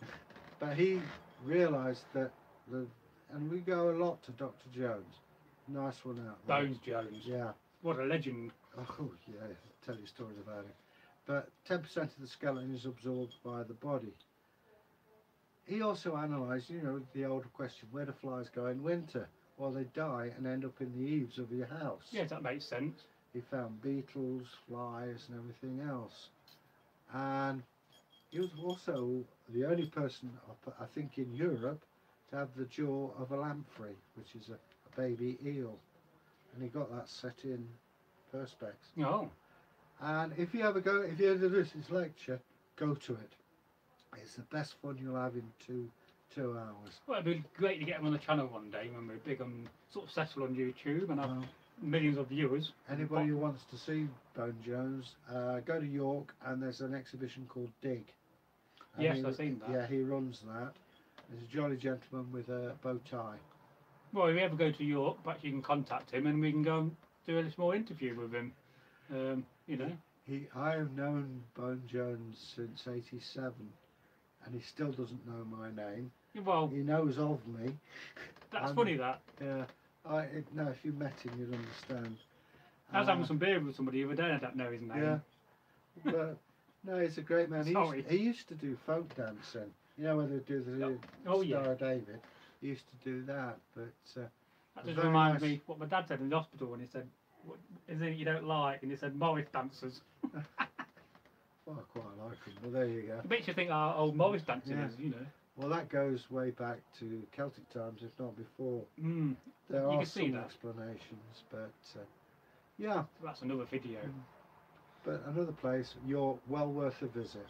But he realised that the, and we go a lot to Dr. Jones. Nice one out. there. Bones Jones. Yeah. What a legend. Oh, yeah. I'll tell you stories about him. But 10% of the skeleton is absorbed by the body. He also analysed, you know, the old question, where do flies go in winter? Well, they die and end up in the eaves of your house. Yes, that makes sense. He found beetles, flies, and everything else. And he was also the only person, I think, in Europe to have the jaw of a lamprey, which is a, a baby eel. And he got that set in perspex. Oh, And if you ever go, if you ever do this lecture, go to it. It's the best fun you'll have in two two hours. well, it'd be great to get him on the channel one day when we're big and sort of successful on YouTube and have millions of viewers. Anybody who wants to see Bone Jones, uh, go to York and there's an exhibition called Dig. And Yes, he- I've seen that. Yeah, he runs that. He's a jolly gentleman with a bow tie. Well, if you ever go to York, perhaps you can contact him and we can go and do a little small interview with him. Um, you know, He, I have known Bone Jones since '87, and he still doesn't know my name. well, He knows of me. that's Um, funny that. Yeah, I it, no. If you met him, you'd understand. I was Uh, having some beer with somebody the other day and I don't know his name. Yeah. but no, he's a great man. He used, he used to do folk dancing. You know, where they do the Oh, Star yeah. David. He used to do that, but uh, That just reminds nice. me what my dad said in the hospital when he said, "What is it you don't like?" And he said, "Morris dancers." well, I quite Well, there you go. It makes you think how old Morris dancing Yeah. is, you know. Well, that goes way back to Celtic times, if not before. Mm, There You are some explanations, but uh, yeah. that's another video. But another place, you're well worth a visit.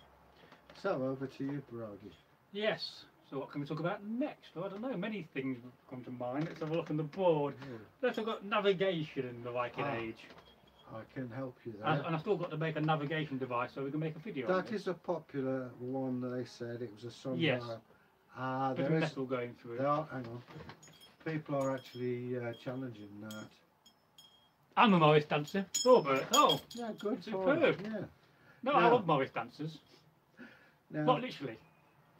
So over to you, Bragi. Yes. So what can we talk about next? Well, I don't know. Many things come to mind. Let's have a look on the board. Let's have got navigation in the Viking Ah, Age, I can help you there. and, and I've still got to make a navigation device so we can make a video. That is a popular one. They said it was a sundial. Yes. Uh, there is. metal going through. There are, hang on. People are actually uh, challenging that. I'm a Morris dancer. Oh, Robert. Oh Yeah, good. Superb. Yeah. no, I love Morris dancers. Now, Not literally.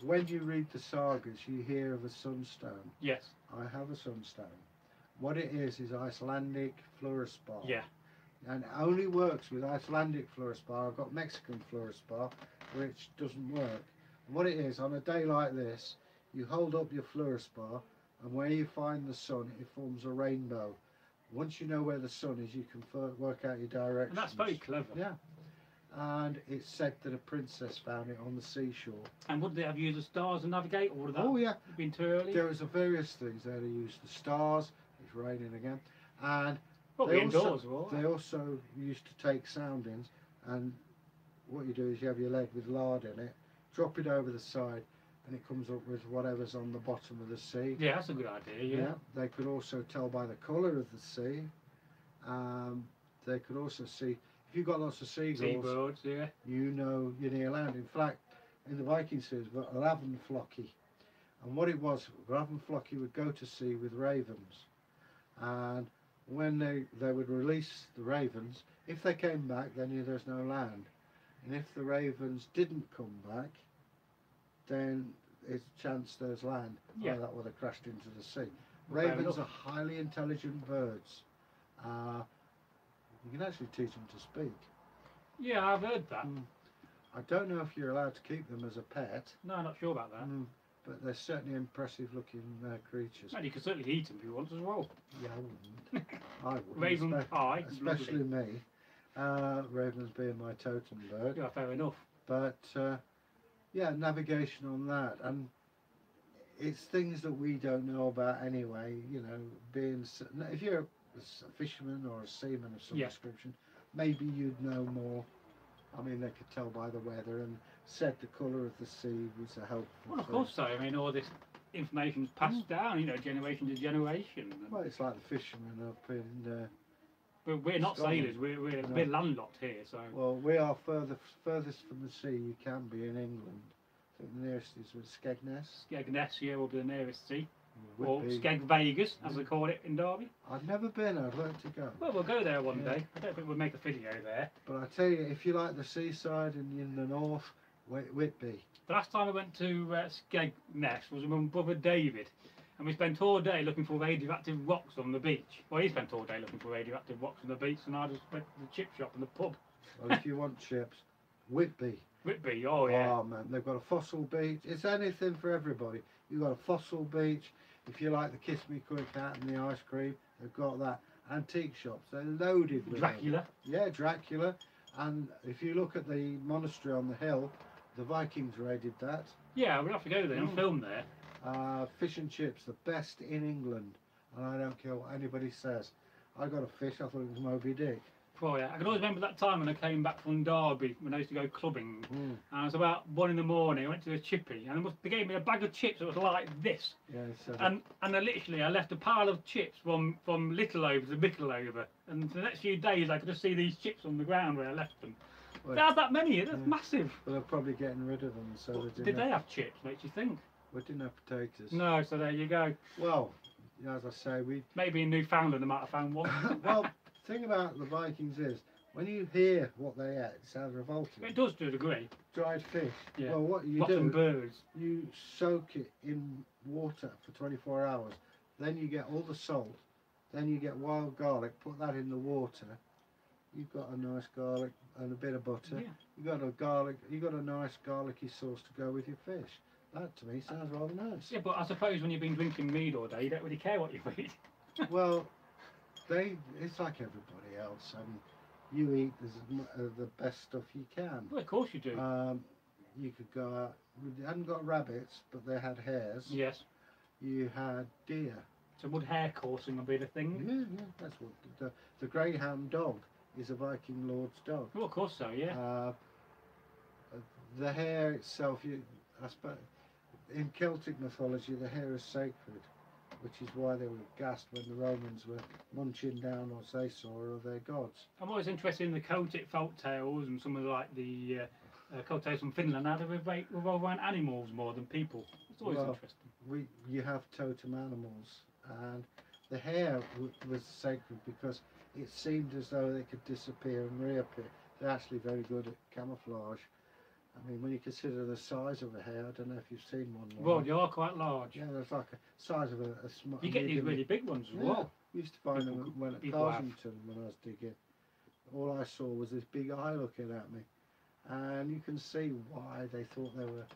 when you read the sagas, you hear of a sunstone. Yes. I have a sunstone. What it is is Icelandic fluorspar. Yeah. And it only works with Icelandic fluorspar. I've got Mexican fluorspar, which doesn't work. And what it is, on a day like this, you hold up your fluorspar, and where you find the sun, it forms a rainbow. Once you know where the sun is, you can work out your direction. And that's very clever. Yeah. And it's said that a princess found it on the seashore. And would they have used the stars to navigate, or would that Oh yeah, been too early? there was a various things there. They used the stars. It's raining again, and Probably they also- indoors, well. They also used to take soundings, and what you do is you have your lead with lard in it, drop it over the side, and it comes up with whatever's on the bottom of the sea. Yeah, that's a good idea. Yeah. They could also tell by the colour of the sea. Um, they could also see if you've got lots of seagulls, Seabirds. Yeah. you know you're near land. In fact, in the Viking series, but Raven-Floki, and what it was, Raven-Floki would go to sea with ravens, and when they they would release the ravens, if they came back, they knew there's no land, and if the ravens didn't come back, then it's a chance there's land. Yeah. Oh, that would have crashed into the sea. Ravens are highly intelligent birds. Uh, you can actually teach them to speak. Yeah, I've heard that. Mm. I don't know if you're allowed to keep them as a pet, No, I'm not sure about that. mm, but they're certainly impressive looking uh, creatures. And you can certainly eat them if you want as well. Yeah, I wouldn't. I wouldn't. Raven espe- pie. especially lovely. me. Uh, ravens being my totem bird. Yeah, fair enough. But uh, yeah, navigation on that. And it's things that we don't know about anyway. You know, being if you're a fisherman or a seaman of some Yeah. description, maybe you'd know more. I mean, they could tell by the weather and said the colour of the sea was a helpful. Well, of thing. course so. I mean, all this information's passed down, you know, generation to generation. Mm. Well, it's like the fishermen up in. Uh, But we're not Scotland. sailors. We're we're, No. we're landlocked here, so well, we are further furthest from the sea you can be in England. I think the nearest is with Skegness. Skegness here will be the nearest sea, or be. Skeg Vegas, as they call it in Derby. I've never been. I'd like to go. Well, we'll go there one Yeah. day. I don't think we'll make a video there. But I tell you, if you like the seaside and in the north, Whit- Whitby. The last time I went to uh, Skegness was with my brother David, and we spent all day looking for radioactive rocks on the beach. Well, he spent all day looking for radioactive rocks on the beach, and I just went to the chip shop and the pub. Well, if you want chips, Whitby. Whitby, oh yeah. man, they've got a fossil beach. It's anything for everybody. You've got a fossil beach. If you like the Kiss Me Quick hat and the ice cream, they've got that. Antique shops, they're loaded with them. Dracula. Yeah, Dracula. And if you look at the monastery on the hill, the Vikings raided that. Yeah, we'll have to go there and Mm. film there. Uh, fish and chips, the best in England. And I don't care what anybody says. I got a fish, I thought it was Moby Dick. Oh yeah, I can always remember that time when I came back from Derby when I used to go clubbing. Mm. And it was about one in the morning. I went to the chippy, and they gave me a bag of chips that was like this. Yeah, And and I literally I left a pile of chips from from little over to middle over. And for the next few days I could just see these chips on the ground where I left them. Well, They had that many. That's yeah. massive. Well, they're probably getting rid of them, so they didn't, Did they have, have chips? Makes you think. we didn't have potatoes. No. So there you go. Well, as I say, we. Maybe in Newfoundland they might have found one. well, thing about the Vikings is when you hear what they ate, it sounds revolting. it does to a degree. Dried fish. Yeah. Well, what you Bottom do, birds. you soak it in water for 24 hours. Then you get all the salt. Then you get wild garlic. Put that in the water, You've got a nice garlic and a bit of butter. Yeah. You got a garlic. You got a nice garlicky sauce to go with your fish. That to me sounds rather nice. Yeah, but I suppose when you've been drinking mead all day, you don't really care what you eat. well, they. It's like everybody else. I mean, you eat as uh, the best stuff you can. Well, of course you do. Um, you could go out. We hadn't got rabbits, but they had hares. yes. You had deer. So would hare coursing be the thing? Yeah, yeah. That's what the the greyhound dog is a Viking lord's dog. Well, of course so. Yeah. Uh, the hare itself, you, I suppose, in Celtic mythology, the hare is sacred, which is why they were gassed when the Romans were munching down they saw of their gods. I'm always interested in the Celtic folk tales and some of like the uh, uh, from Finland. How they revolve revolve around animals more than people. It's always Well, interesting. We, you have totem animals, and the hare w- was sacred because it seemed as though they could disappear and reappear. They're actually very good at camouflage. I mean, when you consider the size of a hare, I don't know if you've seen one. Well, they are quite large. Yeah, there's like a size of a, a small. You get these really big ones as Yeah, well. we used to find People them when at. Carsington when I was digging. All I saw was this big eye looking at me, and you can see why they thought they were.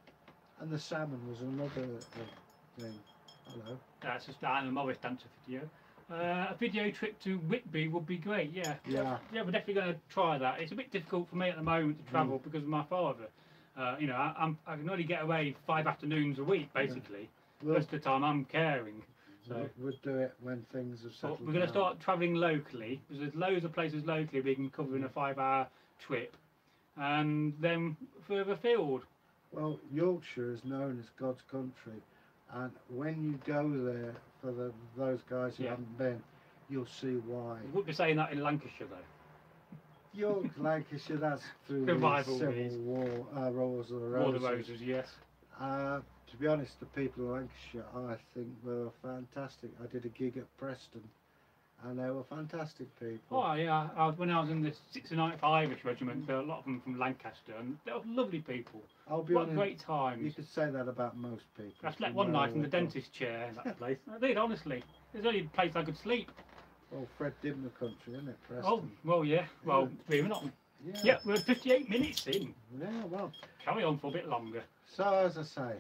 And the salmon was another uh, thing. Hello. That's just an Morris dancer video. Uh, a video trip to Whitby would be great. Yeah. Yeah. Yeah, we're definitely going to try that. It's a bit difficult for me at the moment to travel because of my father. Uh, you know, I, I'm, I can only get away five afternoons a week, basically. We'll, Most of the time, I'm caring. So, we'll, do it when things have but settled. we're going to start travelling locally because there's loads of places locally we can cover in a five-hour trip, and then further afield. Well, Yorkshire is known as God's country, and when you go there, for the, those guys who Yeah. haven't been, you'll see why. You wouldn't be saying that in Lancashire though. York, Lancashire, that's through The the. Civil War, uh, Wars of the War Roses. of the Roses, yes. Uh, to be honest, the people of Lancashire, I think, were fantastic. I did a gig at Preston, and they were fantastic people. Oh yeah, I, when I was in the 69th Irish Regiment, there were a lot of them from Lancaster, and they were lovely people. I'll be What honest, great you could say that about most people. I slept one night in the was dentist chair in that place. I did, honestly. It's the only place I could sleep. Well, Fred Dibnah country, isn't it, Preston? Oh, well, yeah. Well, we're not. yeah. Yeah, we're 58 minutes in. Yeah, well, Carry on for a bit longer. So as I say,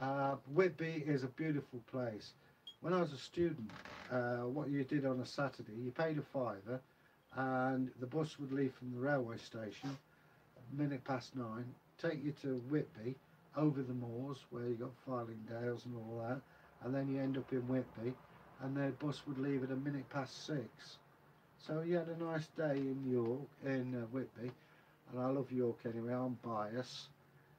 uh, Whitby is a beautiful place. When I was a student, uh, what you did on a Saturday, you paid a fiver, and the bus would leave from the railway station, a minute past nine, take you to Whitby, over the moors where you got Fylingdales and all that, and then you end up in Whitby, and the bus would leave at a minute past six. So you had a nice day in York, in uh, Whitby, and I love York anyway. I'm biased.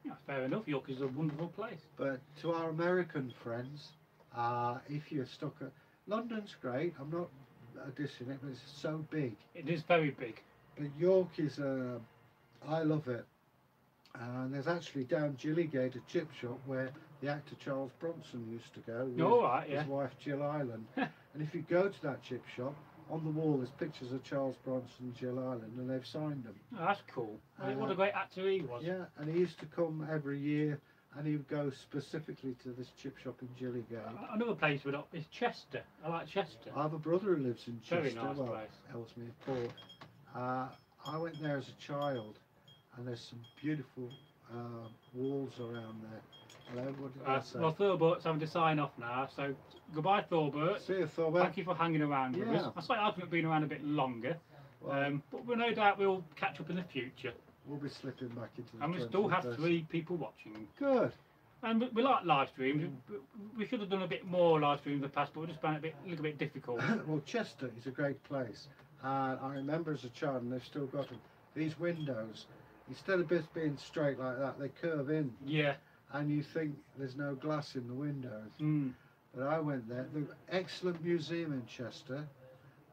Yeah, fair enough. York is a wonderful place. But to our American friends, uh, if you're stuck at London's great. I'm not uh, dissing it, but it's so big. It is very big. But York is, uh, I love it. And there's actually down Gillygate a chip shop where the actor Charles Bronson used to go with right, yeah. his wife Jill Ireland. and if you go to that chip shop, on the wall there's pictures of Charles Bronson and Jill Ireland, and they've signed them. Oh, that's cool. Mean, what a Uh, great actor he was. Yeah, and he used to come every year, and he would go specifically to this chip shop in Gillygate. Uh, Another place with is Chester. I like Chester. I have a brother who lives in Chester, Very nice well, place. Ellesmere Port. Uh, I went there as a child, and there's some beautiful uh, walls around there. Hello, what did I Uh, say? well, Thorbert's having to sign off now, so goodbye, Thorbert. See you, Thorber. Thank you for hanging around with Yeah. us. I say I've been around a bit longer, Well, um, but no doubt we'll catch up in the future. We'll be slipping back into the And we still have 21st. three people watching. Good. And we, we like live streams. We- We should have done a bit more live streams in the past, but we just found it a, bit, a little bit difficult. well, Chester is a great place. And I remember as a child, and they've still got them, these windows, instead of just being straight like that, they curve in. yeah. And you think there's no glass in the windows. Mm. But I went there. The excellent museum in Chester.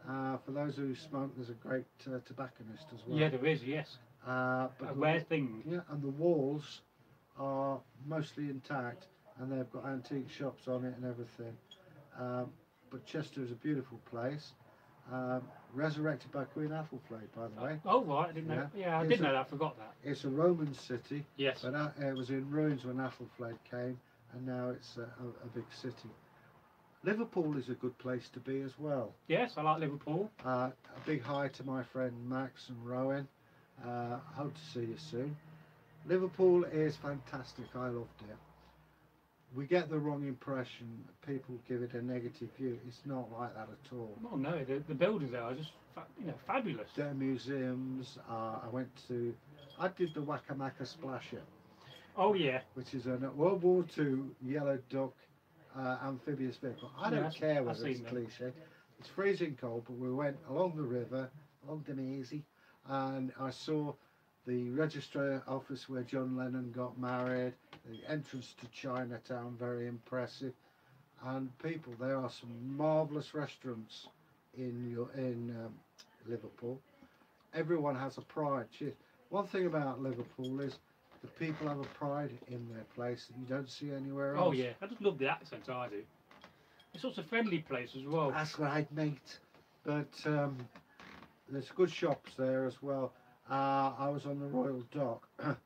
Uh, for those who smoke, there's a great uh, tobacconist as well. Yeah, there is, yes. Uh, A but rare the, thing. yeah, and the walls are mostly intact, and they've got antique shops on it and everything. Um, but Chester is a beautiful place. Um, resurrected by Queen Athelflaed, by the way. Oh, right, I didn't know. Yeah, I It's did a- know that, I forgot that. It's a Roman city, Yes. but uh, it was in ruins when Athelflaed came, and now it's a, a, a big city. Liverpool is a good place to be as well. Yes, I like Liverpool. Uh, a big hi to my friend Max and Rowan. Uh, hope to see you soon. Liverpool is fantastic. I loved it. We get the wrong impression. People give it a negative view. It's not like that at all. Oh no, the, the buildings there are just fa- you know fabulous. Their museums. Uh, I went to. I did the Wakamaka Splasher, Oh yeah, which is a World War II yellow duck uh, amphibious vehicle. I don't Yes, care whether it's cliche. It's freezing cold, but we went along the river, along the Mersey, and I saw the registrar office where John Lennon got married, the entrance to Chinatown, very impressive. And people, there are some marvellous restaurants in your in um, Liverpool. Everyone has a pride. One thing about Liverpool is the people have a pride in their place that you don't see anywhere else. oh yeah. I just love the accent. I do. It's also a friendly place as well. That's right, mate. But um, there's good shops there as well. Uh, I was on the Royal Dock.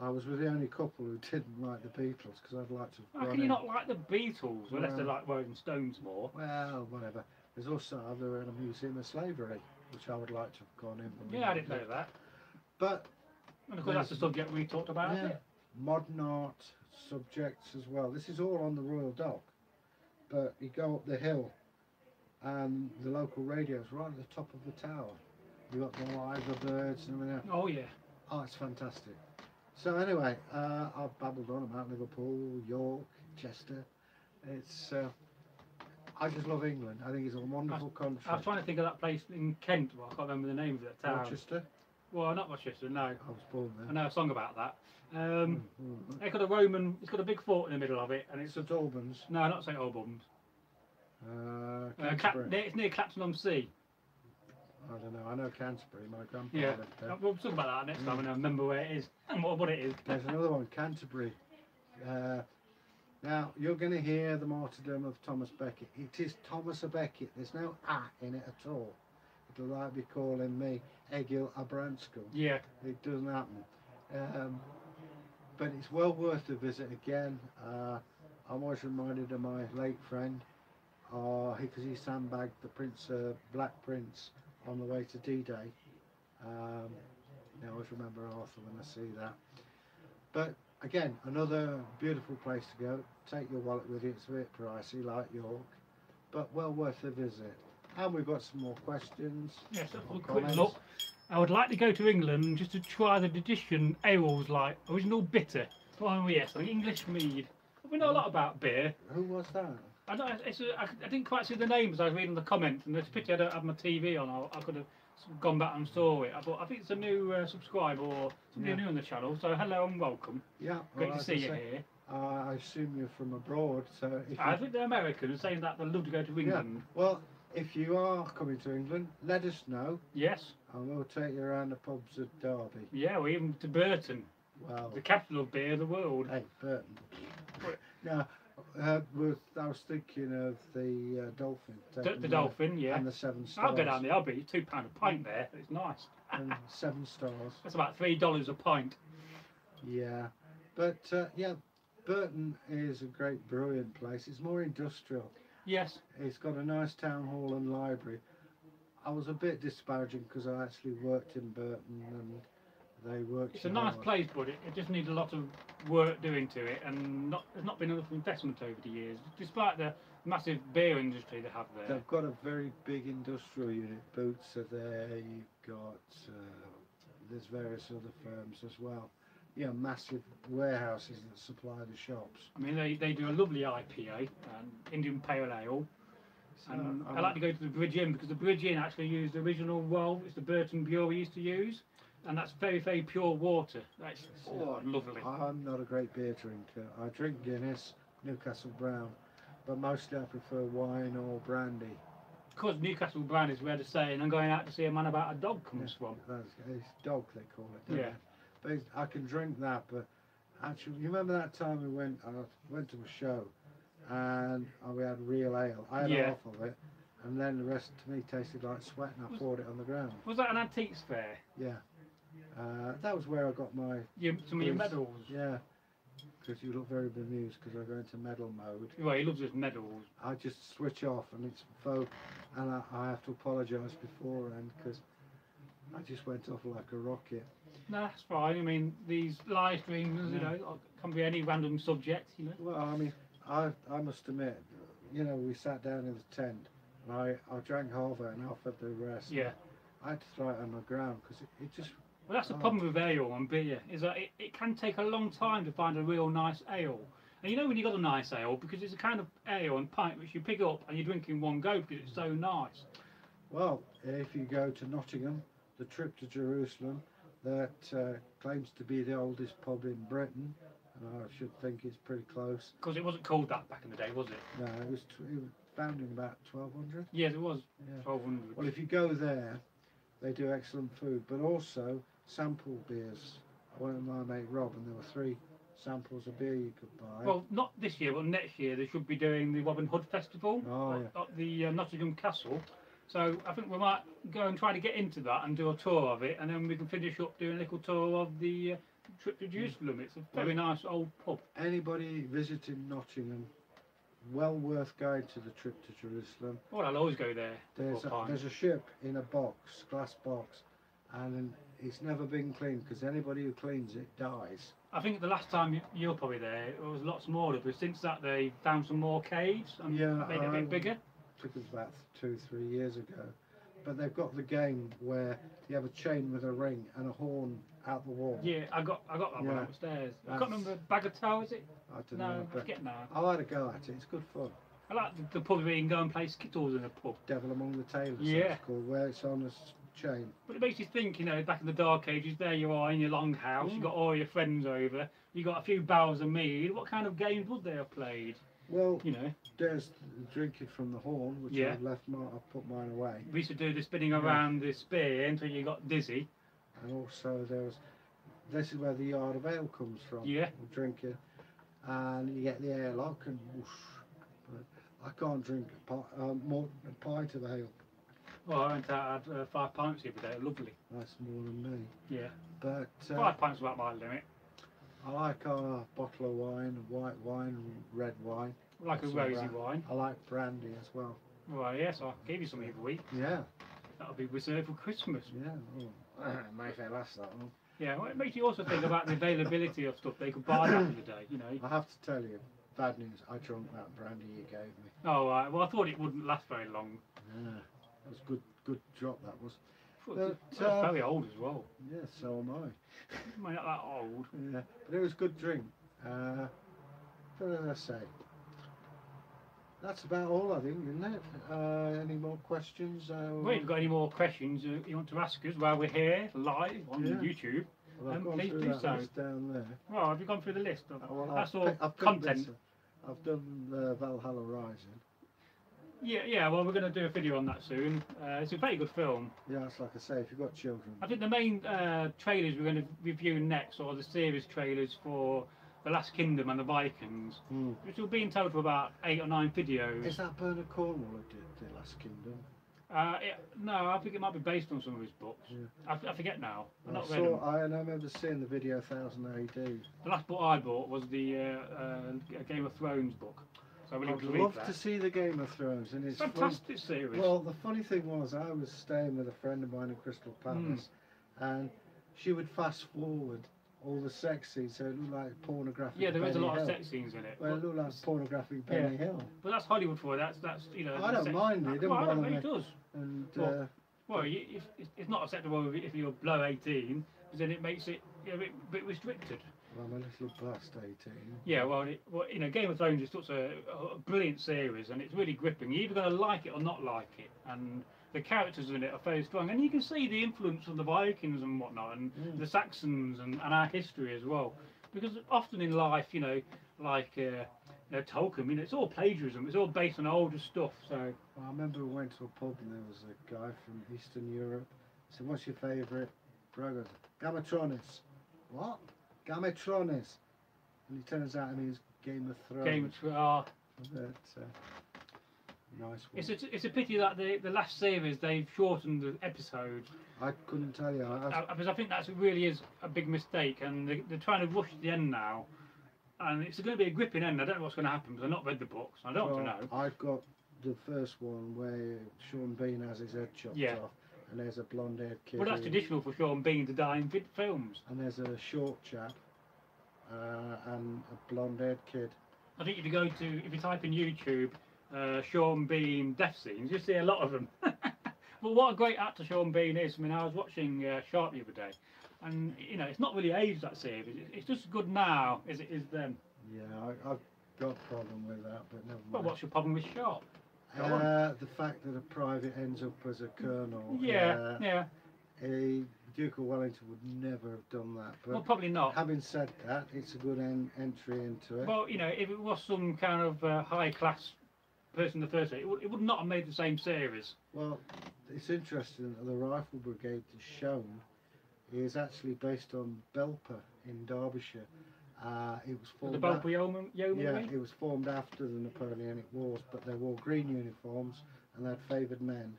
I was with the only couple who didn't like the Beatles because I'd like to. How can you in. not like the Beatles unless they like Rolling Stones more? Well, whatever. There's also other in a museum of slavery, which I would like to have gone in. Yeah, I didn't didn't know that. But And of course, that's the subject we talked about. yeah, modern art subjects as well. This is all on the Royal Dock. But you go up the hill, and the local radio's right at the top of the tower. You got the live birds and everything. Oh yeah. Oh, it's fantastic. So anyway, uh, I've babbled on about Liverpool, York, Chester. It's uh, I just love England. I think it's a wonderful country. I was trying to think of that place in Kent. Well, I can't remember the name of that town. Rochester. Well, not Rochester. No, I was born there. I know a song about that. Um, Mm, mm. it's got a Roman. It's got a big fort in the middle of it, and it's St Albans. no, not St Albans. Uh, Uh, it's near Clacton on Sea. I don't know. I know Canterbury. My grandpa Yeah, lived there. Uh, we'll talk about that next time, and I remember where it is and what, what it is. There's another one, Canterbury. Uh, now you're going to hear the martyrdom of Thomas Becket. It is Thomas a Becket. There's no "a" in it at all. It'll like be calling me Egil Abranskul. Yeah, It doesn't happen. Um, but it's well worth a visit again. Uh, I'm always reminded of my late friend because he sandbagged the Prince, uh, Black Prince, on the way to D-Day. Um, I always remember Arthur when I see that. But again, another beautiful place to go. Take your wallet with you. It's a bit pricey, like York, but well worth a visit. And we've got some more questions. yes. A quick look. I would like to go to England just to try the tradition ales like original bitter. Oh yes, like English mead. We know a lot about beer. Who was that? I, don't, it's a, I, I didn't quite see the names. As I was reading the comments, and it's a pity I don't have my TV on. I, I could have gone back and saw it. I thought I think it's a new uh, subscriber or somebody Yeah. new on the channel. So hello and welcome. Yeah, Great well, to see you say, here. Uh, I assume you're from abroad, so if I you, think they're American, saying that they'd love to go to England. well, if you are coming to England, let us know, Yes, and we'll take you around the pubs at Derby. yeah, or even to Burton, Well, the capital of beer of the world. hey, Burton. Now, uh, was, I was thinking of the uh, Dolphin. The, the Dolphin, yeah. And the Seven Stars. I'll go down there. I'll be two pound a pint there. It's nice. and Seven Stars. That's about three dollars a pint. Yeah, but uh, yeah, Burton is a great brewing place. It's more industrial. Yes, It's got a nice town hall and library. I was a bit disparaging because I actually worked in Burton and they worked. it's a nice hard. place, but it, it just needs a lot of work doing to it, and not there's not been enough investment over the years, despite the massive beer industry they have there. They've got a very big industrial unit. Boots are there. You've got uh, there's various other firms as well. Yeah, massive warehouses that supply the shops. I mean, they, they do a lovely IPA, um, Indian Pale Ale. So, And um, I like to go to the Bridge Inn because the Bridge Inn actually used the original well, it's the Burton Brewery used to use, and that's very, very pure water. That's oh, lovely. I'm not a great beer drinker. I drink Guinness, Newcastle Brown, but mostly I prefer wine or brandy. Because Newcastle Brown is where the saying, I'm going out to see a man about a dog comes from. That's it's dog they call it. Yeah. But I can drink that. But actually, you remember that time we went? I went to a show, and uh, we had real ale. I had Yeah. half of it, and then the rest to me tasted like sweat, and I Was- poured it on the ground. Was that an antiques fair? Yeah. Uh, that was where I got my Your, some of your medals? yeah. because you look very bemused because I go into medal mode. Well, he loves his medals. I just switch off and it's faux, and I, I have to apologise beforehand because I just went off like a rocket. No, that's fine. I mean, these live streams, you know, can be any random subject, you know. Well, I mean, I I must admit, you know, we sat down in the tent and I, I drank half of it and offered the rest. Yeah. I had to throw it on the ground because it, it just Well, that's the problem with ale and beer, is that it, it can take a long time to find a real nice ale. And you know when you've got a nice ale, because it's a kind of ale and pint which you pick up and you drink in one go because it's so nice. Well, if you go to Nottingham, the trip to Jerusalem, that uh, claims to be the oldest pub in Britain, and I should think it's pretty close. Because it wasn't called that back in the day, was it? No, it was, it was founded in about 1200. Yes, it was. Yeah. 1200. Well, if you go there, they do excellent food, but also sample beers. I went with my mate Rob, and there were three samples of beer you could buy. Well, not this year, but next year they should be doing the Robin Hood Festival Oh, at, yeah. at the uh, Nottingham Castle. So I think we might go and try to get into that and do a tour of it, and then we can finish up doing a little tour of the uh, trip to Jerusalem. It's a very nice old pub. Anybody visiting Nottingham, well worth going to the trip to Jerusalem. Well, I'll always go there. There's a, there's a ship in a box, glass box, and it's never been cleaned because anybody who cleans it dies. I think the last time you, were probably there, it was lots smaller, but since that they found some more caves and Yeah, made it a um, bit bigger. took us about two, three years ago. But they've got the game where you have a chain with a ring and a horn out the wall. Yeah, I got I got that one Yeah. upstairs. I That's- can't remember Bagatelle, is it? I don't No, know, I but forget now. I had a go at it. It's good fun. I like the, the pub where you can go and play skittles in a pub. Devil Among the Tailors. Yeah. That's called where it's on a s- chain. But it makes you think, you know, back in the dark ages, there you are in your long house, you Mm. got all your friends over, you got a few barrels of mead. What kind of games would they have played? Well, You know, there's drinking from the horn, which Yeah. I've left. My, I've put mine away. we used to do the spinning around the spear until you got dizzy. And also there's this is where the yard of ale comes from. Yeah. Drinking, and you get the airlock and whoosh. But I can't drink a pi- uh, more than a pint of ale. Well, I went out had uh, five pints the other day. Lovely. That's more than me. Yeah, But uh, five pints is about my limit. I like a bottle of wine, white wine, red wine. I Like a That's all rosy right. wine. I like brandy as well. Well, yes, I'll give you some every week. Yeah, That'll be reserved for Christmas. yeah. Oh, may lasts that long. Yeah, well, it makes you also think about the availability of stuff they could buy back in the day, you know. I have to tell you, bad news. I drank that brandy you gave me. Oh, right. Well, I thought it wouldn't last very long. Yeah, it was good. Good drop that was. Well, But, it's uh, very old as well. Yeah, so am I. I not that old. Yeah, but it was good drink. Uh, what did I say? That's about all, I think, isn't it? Uh, any more questions? Uh, Well, if you've got any more questions uh, you want to ask us while we're here live on Yeah. YouTube, well, um, please do so. down there. well, have you gone through the list? Of, Uh, well, that's I've, all I've content. this- I've done the Valhalla Rising. Yeah, yeah. Well, we're going to do a video on that soon. Uh, it's a very good film. Yeah, it's like I say, if you've got children. I think the main uh, trailers we're going to review next are the series trailers for The Last Kingdom and The Vikings, Hmm. which will be in total for about eight or nine videos. Is that Bernard Cornwell who did The Last Kingdom? Uh, it, no, I think it might be based on some of his books. Yeah. I, I forget now. I not saw, I, and I remember seeing the video 1000 AD. The last book I bought was the uh, uh, Game of Thrones book. So I really I'd love that. to see the Game of Thrones, and it's fun- Fantastic series. Well, the funny thing was, I was staying with a friend of mine in Crystal. Palace, and she would fast forward all the sex scenes, so it looked like pornographic. yeah, there is a lot of sex scenes in it. Well, it looked like pornographic Yeah. Benny Hill, but that's Hollywood for you. That's that's you know. I don't mind it, it well, I don't think me. It does. and Well, uh, Well, you, if, it's- not acceptable if, you're below 18, because then it makes it you know, a bit, bit restricted. well, I'm a little past 18. Yeah, well, it, well, you know, Game of Thrones is such a, a brilliant series, and it's really gripping. You're either going to like it or not like it, and the characters in it are very strong, and you can see the influence of the Vikings and whatnot, and Mm. the Saxons and, and our history as well. Because often in life, you know, like uh, you know, Tolkien, you know, it's all plagiarism. It's all based on older stuff. So Well, I remember we went to a pub and there was a guy from Eastern Europe. He said, "What's your favourite program?" Gamatronis. What? Gamatronis. And he turns out it means Game of Thrones. Game of Thrones. But, uh, nice one. It's a, it's a pity that the, the last series they've shortened the episode. I couldn't tell you. I, Uh, because I think that really is a big mistake, and they, they're trying to rush the end now. and it's going to be a gripping end. I don't know what's going to happen because I've not read the books. I don't to know. I've got the first one where Sean Bean has his head chopped Yeah. off, and there's a blonde-haired kid. Well, that's traditional for Sean Bean to die in vid- films. And there's a short chap, uh, and a blonde-haired kid. I think if you go to, if you type in YouTube, uh, Sean Bean death scenes, you see a lot of them. but what a great actor Sean Bean is. I mean, I was watching uh, Sharpe the other day, and you know, it's not really aged that series. It- It's just as good now as it is then. Yeah, I, I've got a problem with that, but never mind. Well, what's your problem with Sharpe? uh, the fact that a private ends up as a colonel. Yeah, uh, yeah. a Duke of Wellington would never have done that. But Well, probably not. having said that, it's a good en- entry into it. Well, you know, if it was some kind of uh, high class person in the first place, it would, it would not have made the same series. Well, it's interesting that the Rifle Brigade that's shown is actually based on Belper in Derbyshire. Uh, it was The formed. Belper a- Yeoman, Yeomanry? yeah, it was formed after the Napoleonic Wars, but they wore green uniforms and they had favoured men.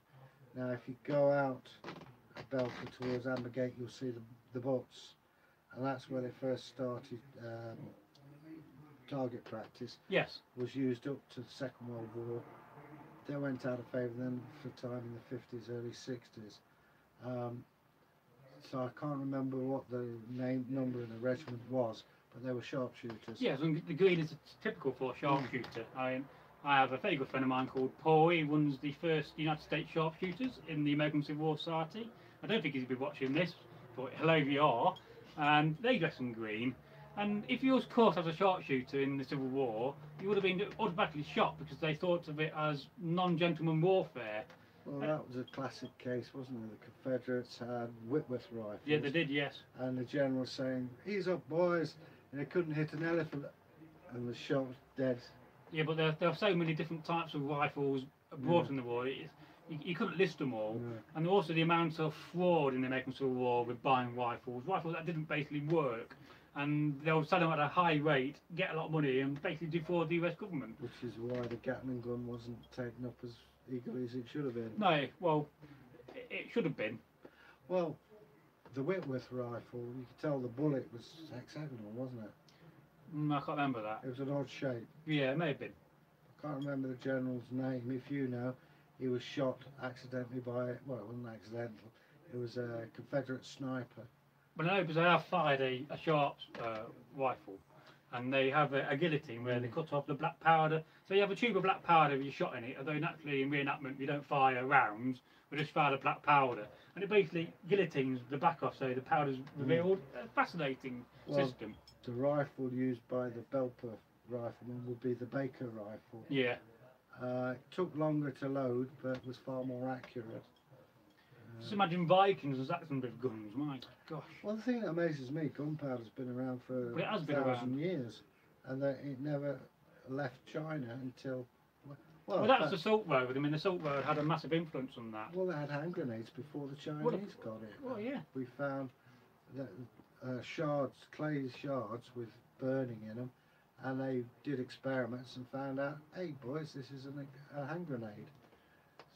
Now, if you go out Belper towards Ambergate, you'll see the, the boats, and that's where they first started um, target practice. Yes. Was used up to the Second World War. They went out of favour then for a time in the 50s, early 60s. Um, so I can't remember what the name number of the regiment was, but they were sharpshooters. Yes, and the green is typical for a sharpshooter. I, I have a very good friend of mine called Paul. He runs the first United States sharpshooters in the American Civil War Society. I don't think he'll be watching this, but hello if you are. And they dress in green. And if you was caught as a sharpshooter in the Civil War, you would have been automatically shot because they thought of it as non-gentleman warfare. Well, uh, that was a classic case, wasn't it? The Confederates had Whitworth rifles. Yeah, they did, yes. And the general saying, "Ease up, boys!" And they couldn't hit an elephant, and the shot was dead. Yeah, but there, there are so many different types of rifles brought Yeah. in the war. It's, you, you couldn't list them all. Yeah. And also the amount of fraud in the American Civil War with buying rifles, rifles that didn't basically work. And they'll sell them at a high rate, get a lot of money, and basically defraud the US government. Which is why the Gatling gun wasn't taken up as eagerly as it should have been. No, well, it, should have been. Well, the Whitworth rifle, you could tell the bullet was hexagonal, wasn't it? Mm, I can't remember that. It was an odd shape. Yeah, it may have been. I can't remember the general's name. If you know, he was shot accidentally by, well, it wasn't accidental. It was a Confederate sniper. But I know because they have fired a, a sharp uh, rifle, and they have a, a guillotine where they cut off the black powder. So you have a tube of black powder with your shot in it, although naturally in reenactment you don't fire rounds, we just fire the black powder. And it basically guillotines the back off so the powder's revealed. A fascinating Well- system. The rifle used by the Belper rifleman would be the Baker rifle. Yeah. Uh, it took longer to load, but was far more accurate. Just imagine Vikings and Saxon with guns, my gosh. Well, the thing that amazes me, gunpowder's been around for Well, it has a thousand around. years, and that it never left China until. Well, Well, in that was the Silk Road. I mean, the Silk Road had a massive influence on that. well, they had hand grenades before the Chinese Well, got it. Well, yeah. We found that uh, shards, clay shards with burning in them, and they did experiments and found out, hey boys, this is an, a hand grenade.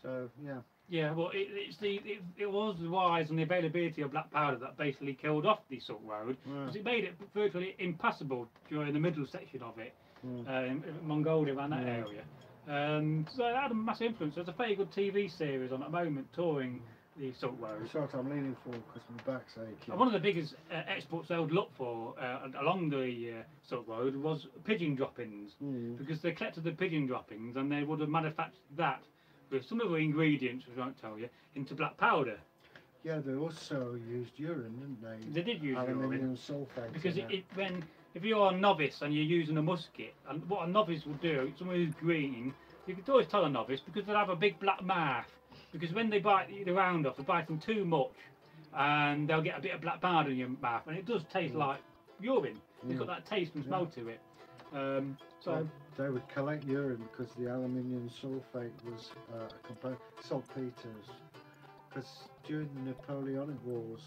So yeah, Yeah, well, it, it's the it, it was the rise and the availability of black powder that basically killed off the Silk Road because it made it virtually impassable during the middle section of it, Mm. uh, in, Mongolia around that Yeah. area. Um, so it had a massive influence. There's a very good TV series on at the moment touring the Silk Road. What I'm leaning for because my back's aching. And one of the biggest uh, exports they would look for uh, along the uh, Silk Road was pigeon droppings. Mm. because they collected the pigeon droppings and they would have manufactured that with some of the ingredients, which I won't tell you, into black powder. Yeah, they also used urine, didn't they? They did use urine Aluminium sulfate. because it, it, when if you're a novice and you're using a musket, and what a novice will do, someone who's green, you can always tell a novice because they'll have a big black mouth. Because when they bite the round off, they're biting too much, and they'll get a bit of black powder in your mouth, and it does taste Mm. like urine. It's Mm. got that taste and smell to it. Um, so they would collect urine because the aluminium sulfate was uh, a component. Saltpeter's. Because during the Napoleonic Wars,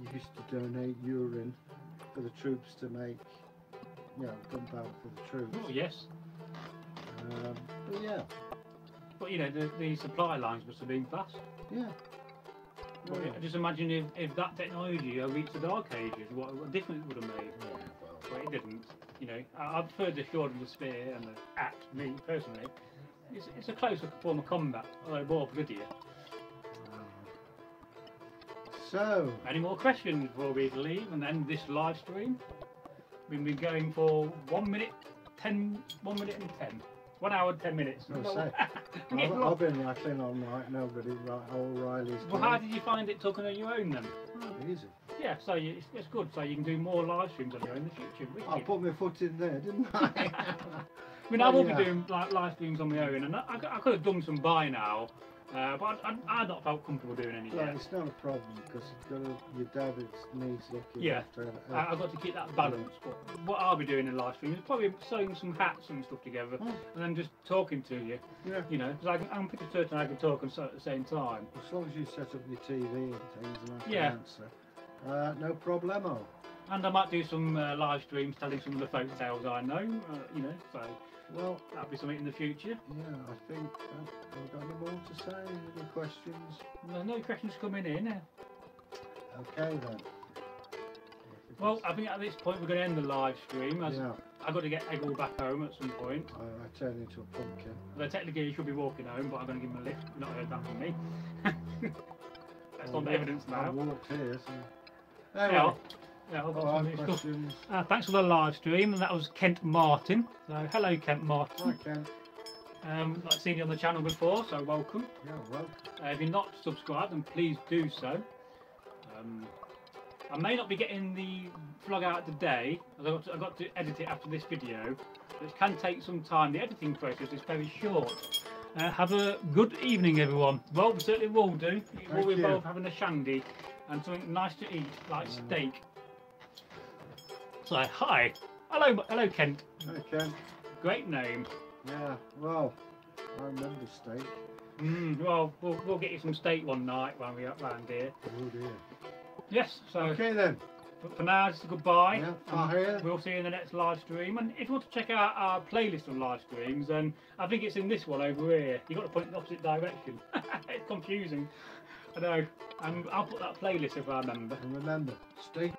you used to donate urine for the troops to make, you know, gunpowder for the troops. oh, yes. Um, but yeah, But you know, the, the supply lines must have been fast. yeah. Well, Yeah. Just imagine if, if that technology had reached the Dark Ages, what, what difference it would have made. Yeah, well, But it didn't. You know, I, I prefer the sword and the spear and the axe. Me personally, it's, it's a closer form of combat, although more bloodier. So, Any more questions before we leave and end this live stream? We've been going for one minute, ten, one minute and ten. One hour and ten minutes. No, say. I've. I've been laughing all night. Nobody, right, O'Reilly's. well, how did you find it talking on your own then? Easy. Yeah, so you, it's, it's good. So you can do more live streams on your own in the future. I put my foot in there, didn't I? I mean, I will yeah. be doing like live streams on my own, and I, I, I could have done some by now, uh, but I, I, I've not felt comfortable doing any yet. it's not a problem because you've got to, your dad is- needs looking Yeah. after. uh, I, I've got to keep that balance. But what I'll be doing in live stream is probably sewing some hats and stuff together, Oh. and then just talking to you. yeah. You know, because I'm pretty certain I can talk and sew at the same time. As long as you set up your TV and things and I can Yeah. answer. Uh, no problemo. And I might do some uh, live streams telling some of the folk tales I know. Uh, you know, so Well, that'll be something in the future. yeah, I think uh, we got any more to say? Any questions? There's no questions coming in. Okay then. Well, I think at this point we're going to end the live stream. As yeah, I've got to get Egil back home at some point. I, I turned into a pumpkin. Although technically he should be walking home, but I'm going to give him a lift. You've not heard that from me. That's I on the evidence I now. walked here, so. Yeah, Anyway, yeah, I've got all some right, new stuff. questions. Uh, thanks for the live stream, and that was Kent Martin. So, hello, Kent Martin. can. Um, I've seen you on the channel before, so welcome. Yeah, well, Uh, if you're not subscribed, then please do so. Um, I may not be getting the vlog out today, I've got, to, I've got to edit it after this video. It can take some time. The editing process is very short. Uh, have a good evening, everyone. Well, we certainly will do. We'll both having a shandy and something nice to eat, like steak. So, hi. Hello, hello, Kent. I can. Great name. Yeah, well, I remember steak. Mm, well, well, we'll get you some steak one night when we're around here. Oh dear. Yes, so Okay then. But for now, it's a goodbye. Yeah. We'll see you in the next live stream. And if you want to check out our playlist of live streams, then I think it's in this one over here. You've got to point in the opposite direction. it's confusing. I know. Um, I'll put that playlist if I remember. And remember, steak.